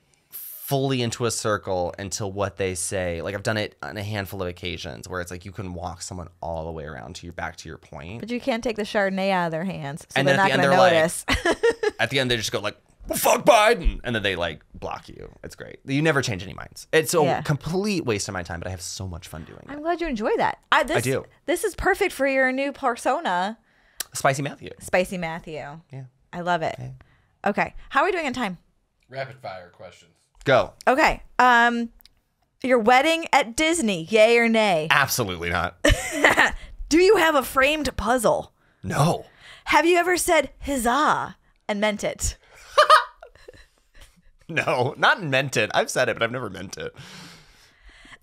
fully into a circle until what they say like i've done it on a handful of occasions where it's like you can walk someone all the way around to your back to your point But you can't take the Chardonnay out of their hands, so And they're then not at the going end, to they're like- notice. *laughs* at the end they just go like well, fuck biden and then they like block you it's great you never change any minds it's a Yeah. complete waste of my time but i have so much fun doing it I'm glad you enjoy that. I, this, do. This is perfect for your new persona, spicy matthew Spicy Matthew. yeah I love it. Okay, how are we doing in time? Rapid fire questions. Go Okay, um, your wedding at Disney, yay or nay? absolutely not *laughs* Do you have a framed puzzle? no Have you ever said huzzah and meant it? *laughs* No, not meant it. I've said it, but I've never meant it.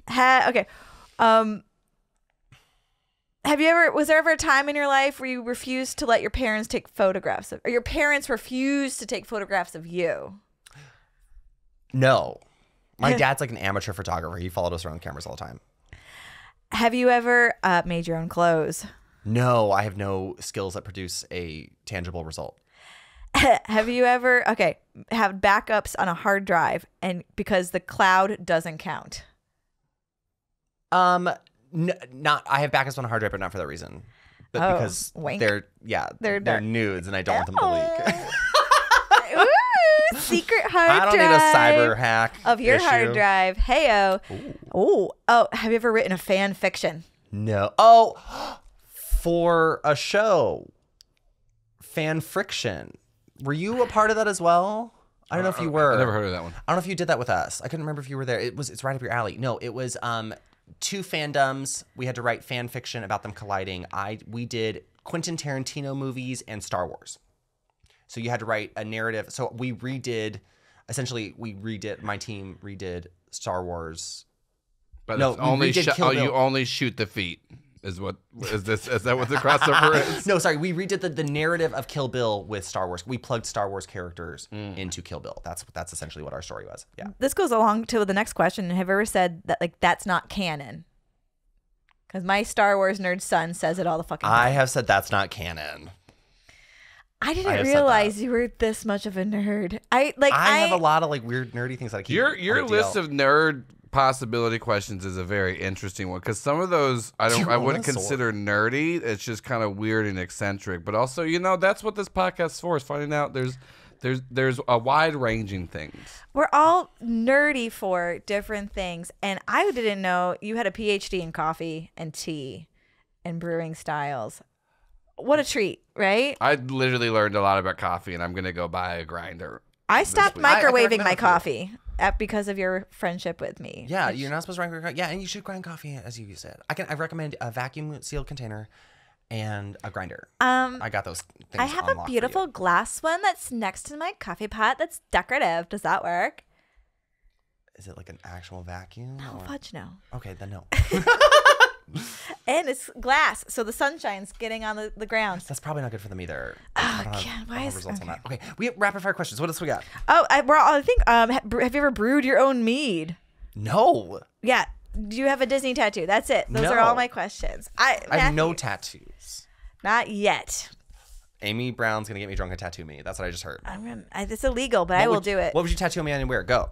Ha- okay. Um have you ever was there ever a time in your life where you refused to let your parents take photographs of or your parents refused to take photographs of you? No. My dad's like an amateur photographer. He followed us around cameras all the time. Have you ever uh, made your own clothes? No, I have no skills that produce a tangible result. *laughs* have you ever okay, have backups on a hard drive and because the cloud doesn't count? Um, not. I have backups on a hard drive, but not for that reason. But Oh, because wink. they're yeah They're they're, nudes, and I don't want them to leak. *laughs* Ooh, secret *laughs* hard I don't drive need a cyber hack of your hard drive. Heyo. Oh, oh, have you ever written a fan fiction? No. Oh, *gasps* for a show, fan friction. Were you a part of that as well? I don't know if you were. I never heard of that one. I don't know if you did that with us. I couldn't remember if you were there. It was. It's right up your alley. No, it was. Um, two fandoms. We had to write fan fiction about them colliding. I we did Quentin Tarantino movies and Star Wars. So you had to write a narrative. So we redid. Essentially, we redid. My team redid Star Wars. But No, it's only redid sh- Kill oh, you only shoot the feet. Is what is this? Is that what the crossover *laughs* is? No, sorry. We redid the, the narrative of Kill Bill with Star Wars. We plugged Star Wars characters mm. into Kill Bill. That's what that's essentially what our story was. Yeah. This goes along to the next question. Have you ever said that like that's not canon? Because my Star Wars nerd son says it all the fucking time. I have said that's not canon. I didn't I have said that. realize you were this much of a nerd. I like I, I, have a lot of like weird nerdy things that I keep. Your your list DL. of nerd possibility questions is a very interesting one because some of those I don't I wouldn't consider nerdy. It's just kind of weird and eccentric. But also, you know, that's what this podcast's for is finding out there's there's there's a wide ranging things. we're all nerdy for different things, and I didn't know you had a PhD in coffee and tea and brewing styles. What a treat, right? I literally learned a lot about coffee, and I'm gonna go buy a grinder. I stopped week. I- I microwaving my it for you. coffee at, because of your friendship with me. Yeah, you're not supposed to grind. grind- Yeah, and you should grind coffee as you said. I can. I recommend a vacuum sealed container and a grinder. Um, I got those. Things I have a beautiful glass one that's next to my coffee pot that's decorative. Does that work? Is it like an actual vacuum? Oh, or- fudge no. Okay, then no. *laughs* *laughs* And it's glass, so the sunshine's getting on the, the ground. That's probably not good for them either. Oh, I don't have, God, why is- results on okay. that. Okay, we have rapid fire questions. What else we got? Oh, I, we're all, I think. Um, have you ever brewed your own mead? No, Yeah. Do you have a Disney tattoo? That's it. Those are all my questions. I, I have no tattoos. not yet. Amy Brown's gonna get me drunk and tattoo me. That's what I just heard. I'm, gonna- I, it's illegal, but I will would- do it. What would you tattoo me on and where? Go.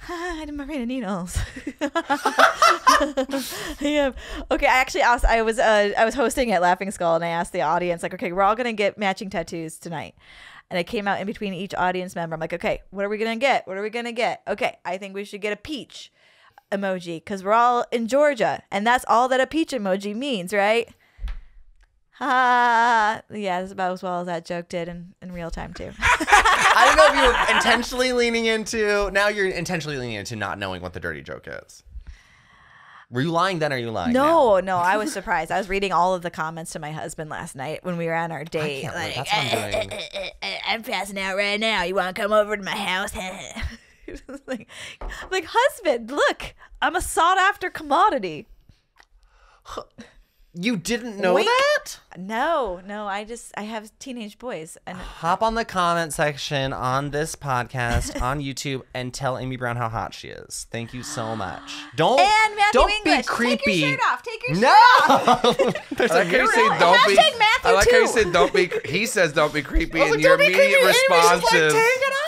*laughs* I did marina needles. *laughs* yeah. Okay. I actually asked. I was uh, I was hosting at Laughing Skull, and I asked the audience like, okay, we're all gonna get matching tattoos tonight. And I came out in between each audience member. I'm like, okay, what are we gonna get? What are we gonna get? Okay, I think we should get a peach emoji because we're all in Georgia, and that's all that a peach emoji means, right? Ha! *laughs* Yeah, that's about as well as that joke did in, in real time too. *laughs* I don't know if you were intentionally leaning into. Now you're intentionally leaning into not knowing what the dirty joke is. Were you lying then? Or are you lying? now? No, no, I was surprised. I was reading all of the comments to my husband last night when we were on our date. Like, That's what I'm eh, eh, doing. Eh, I'm passing out right now. You want to come over to my house? *laughs* like, like, husband, look, I'm a sought after commodity. You didn't know Wink. that? No, no, I just I have teenage boys, and Hop on the comment section on this podcast *laughs* on YouTube and tell Amy Brown how hot she is. Thank you so much. Don't and Matthew don't English, be creepy. take your shirt off. Take your shirt No. off. *laughs* There's I like how you say don't be. Hashtag Matthew I like how you too. said don't be. He says don't be creepy, I and like, your "Don't be immediate creepy." Amy's just, like, response is. "Take it Take it off.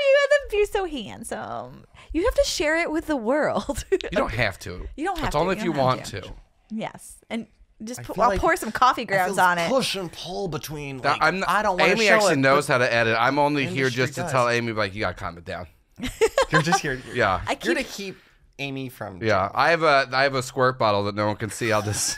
You have to be so handsome. You have to share it with the world. You don't have to. You don't have It's to. only You if you don't want to. to. Yes, and just I pu- I'll like- pour some coffee I grounds feel on it. Push and pull between. Like, I'm not, I don't want Amy show actually it, knows how to edit. I'm only here industry just to does. tell Amy like you gotta calm it down. *laughs* You're just here. Yeah. I You're keep to keep Amy from. Yeah, I have a I have a squirt bottle that no one can see. I'll just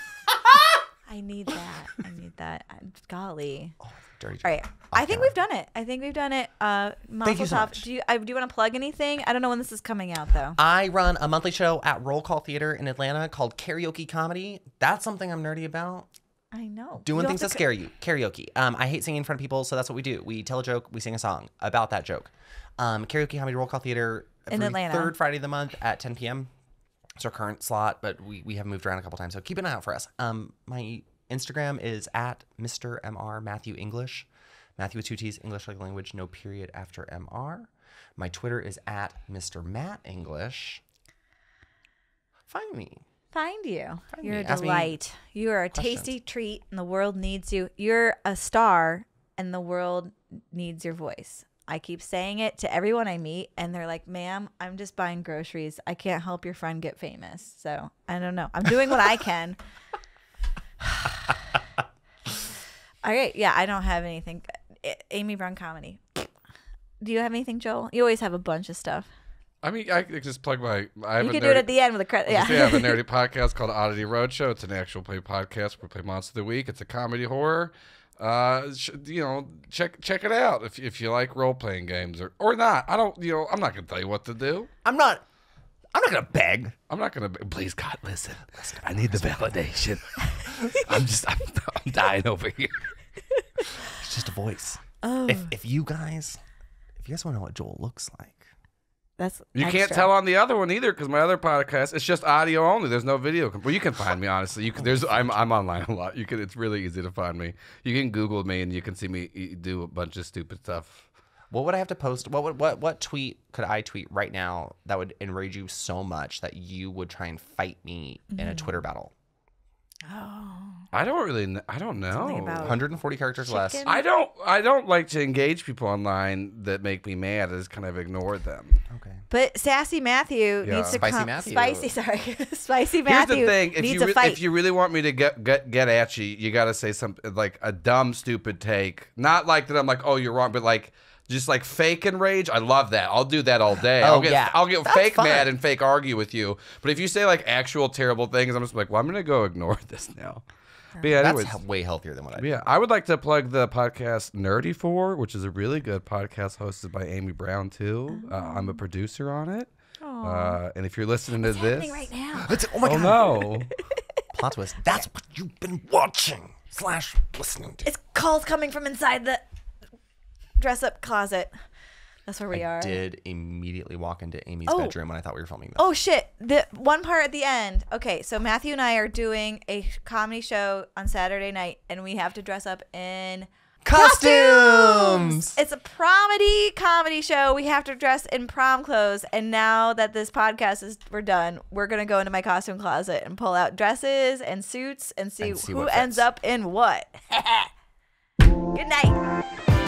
*laughs* I need that. I need that. I- Golly. Oh, dirty joke. All right. I think we've done it. I think we've done it. Uh, Mazel you so much. Do you? I, do you want to plug anything? I don't know when this is coming out though. I run a monthly show at Roll Call Theater in Atlanta called Karaoke Comedy. That's something I'm nerdy about. I know. Doing things that scare you. Karaoke. Um, I hate singing in front of people, so that's what we do. We tell a joke, we sing a song about that joke. Um, karaoke Comedy Roll Call Theater In every Atlanta. third Friday of the month at 10 p.m. It's our current slot, but we, we have moved around a couple times, so keep an eye out for us. Um, my Instagram is at Mr. Mr. Matthew English. Matthew with two T's, English like language, no period after MR. My Twitter is at Mr. Matt English. Find me. Find you. You're me. a Ask delight. You are a tasty treat, and the world needs you. You're a star, and the world needs your voice. I keep saying it to everyone I meet, and they're like, "Ma'am, I'm just buying groceries. I can't help your friend get famous." So I don't know. I'm doing what I can. *laughs* *sighs* All right. Yeah, I don't have anything. A- Amy Brown comedy. Do you have anything, Joel? You always have a bunch of stuff. I mean, I could just plug my. I have You a can nerdy, do it at the end with a credit. Yeah. Yeah. I have a nerdy *laughs* podcast called Oddity Roadshow. It's an actual play podcast where we play Monster of the Week. It's a comedy horror. Uh, sh- you know, check check it out if if you like role playing games or or not. I don't. You know, I'm not gonna tell you what to do. I'm not. I'm not gonna beg. I'm not gonna. be- Please, God, listen. Listen, I need the validation. *laughs* I'm just. I'm, I'm dying over here. *laughs* It's just a voice. Oh, If if you guys, if you guys want to know what Joel looks like, that's You can't tell on the other one either because my other podcast it's just audio only. There's no video. Well, you can find me honestly. You can. There's. I'm. I'm online a lot. You can. It's really easy to find me. You can Google me and you can see me do a bunch of stupid stuff. what would I have to post? What would what what tweet could I tweet right now that would enrage you so much that you would try and fight me in a mm-hmm. Twitter battle? I don't really. kn- I don't know. About- 140 characters less. Chicken? I don't. I don't like to engage people online that make me mad. I just kind of ignore them. Okay. But sassy Matthew Yeah. needs to Spicy come. Matthew. Spicy, *laughs* sorry, spicy Matthew Here's Matthew the thing: if needs you to re- fight. if you really want me to get get get at you, you got to say something like a dumb, stupid take. Not like that. I'm like, oh, you're wrong, but like. Just like fake and rage, I love that. I'll do that all day. I'll Oh, get yeah. I'll get That's fake fun. mad and fake argue with you. But if you say like actual terrible things, I'm just like, well, I'm gonna go ignore *laughs* this now. But yeah, That's anyways, he- way healthier than what I do. yeah, I would like to plug the podcast Nerdy For, which is a really good podcast hosted by Amy Brown too. Uh, I'm a producer on it. Uh, and if you're listening to this, right now. It's, oh my oh god. no, *laughs* Plot twist. That's what you've been watching slash listening to. It's calls coming from inside the dress up closet. That's where we I are. did immediately walk into Amy's Oh. bedroom when I thought we were filming this. Oh shit! The one part at the end. Okay, so Matthew and I are doing a comedy show on Saturday night, and we have to dress up in Costumes! It's a promedy comedy show. We have to dress in prom clothes, and now that this podcast is we're done, we're gonna go into my costume closet and pull out dresses and suits and see, And see who ends up in what. *laughs* Good night.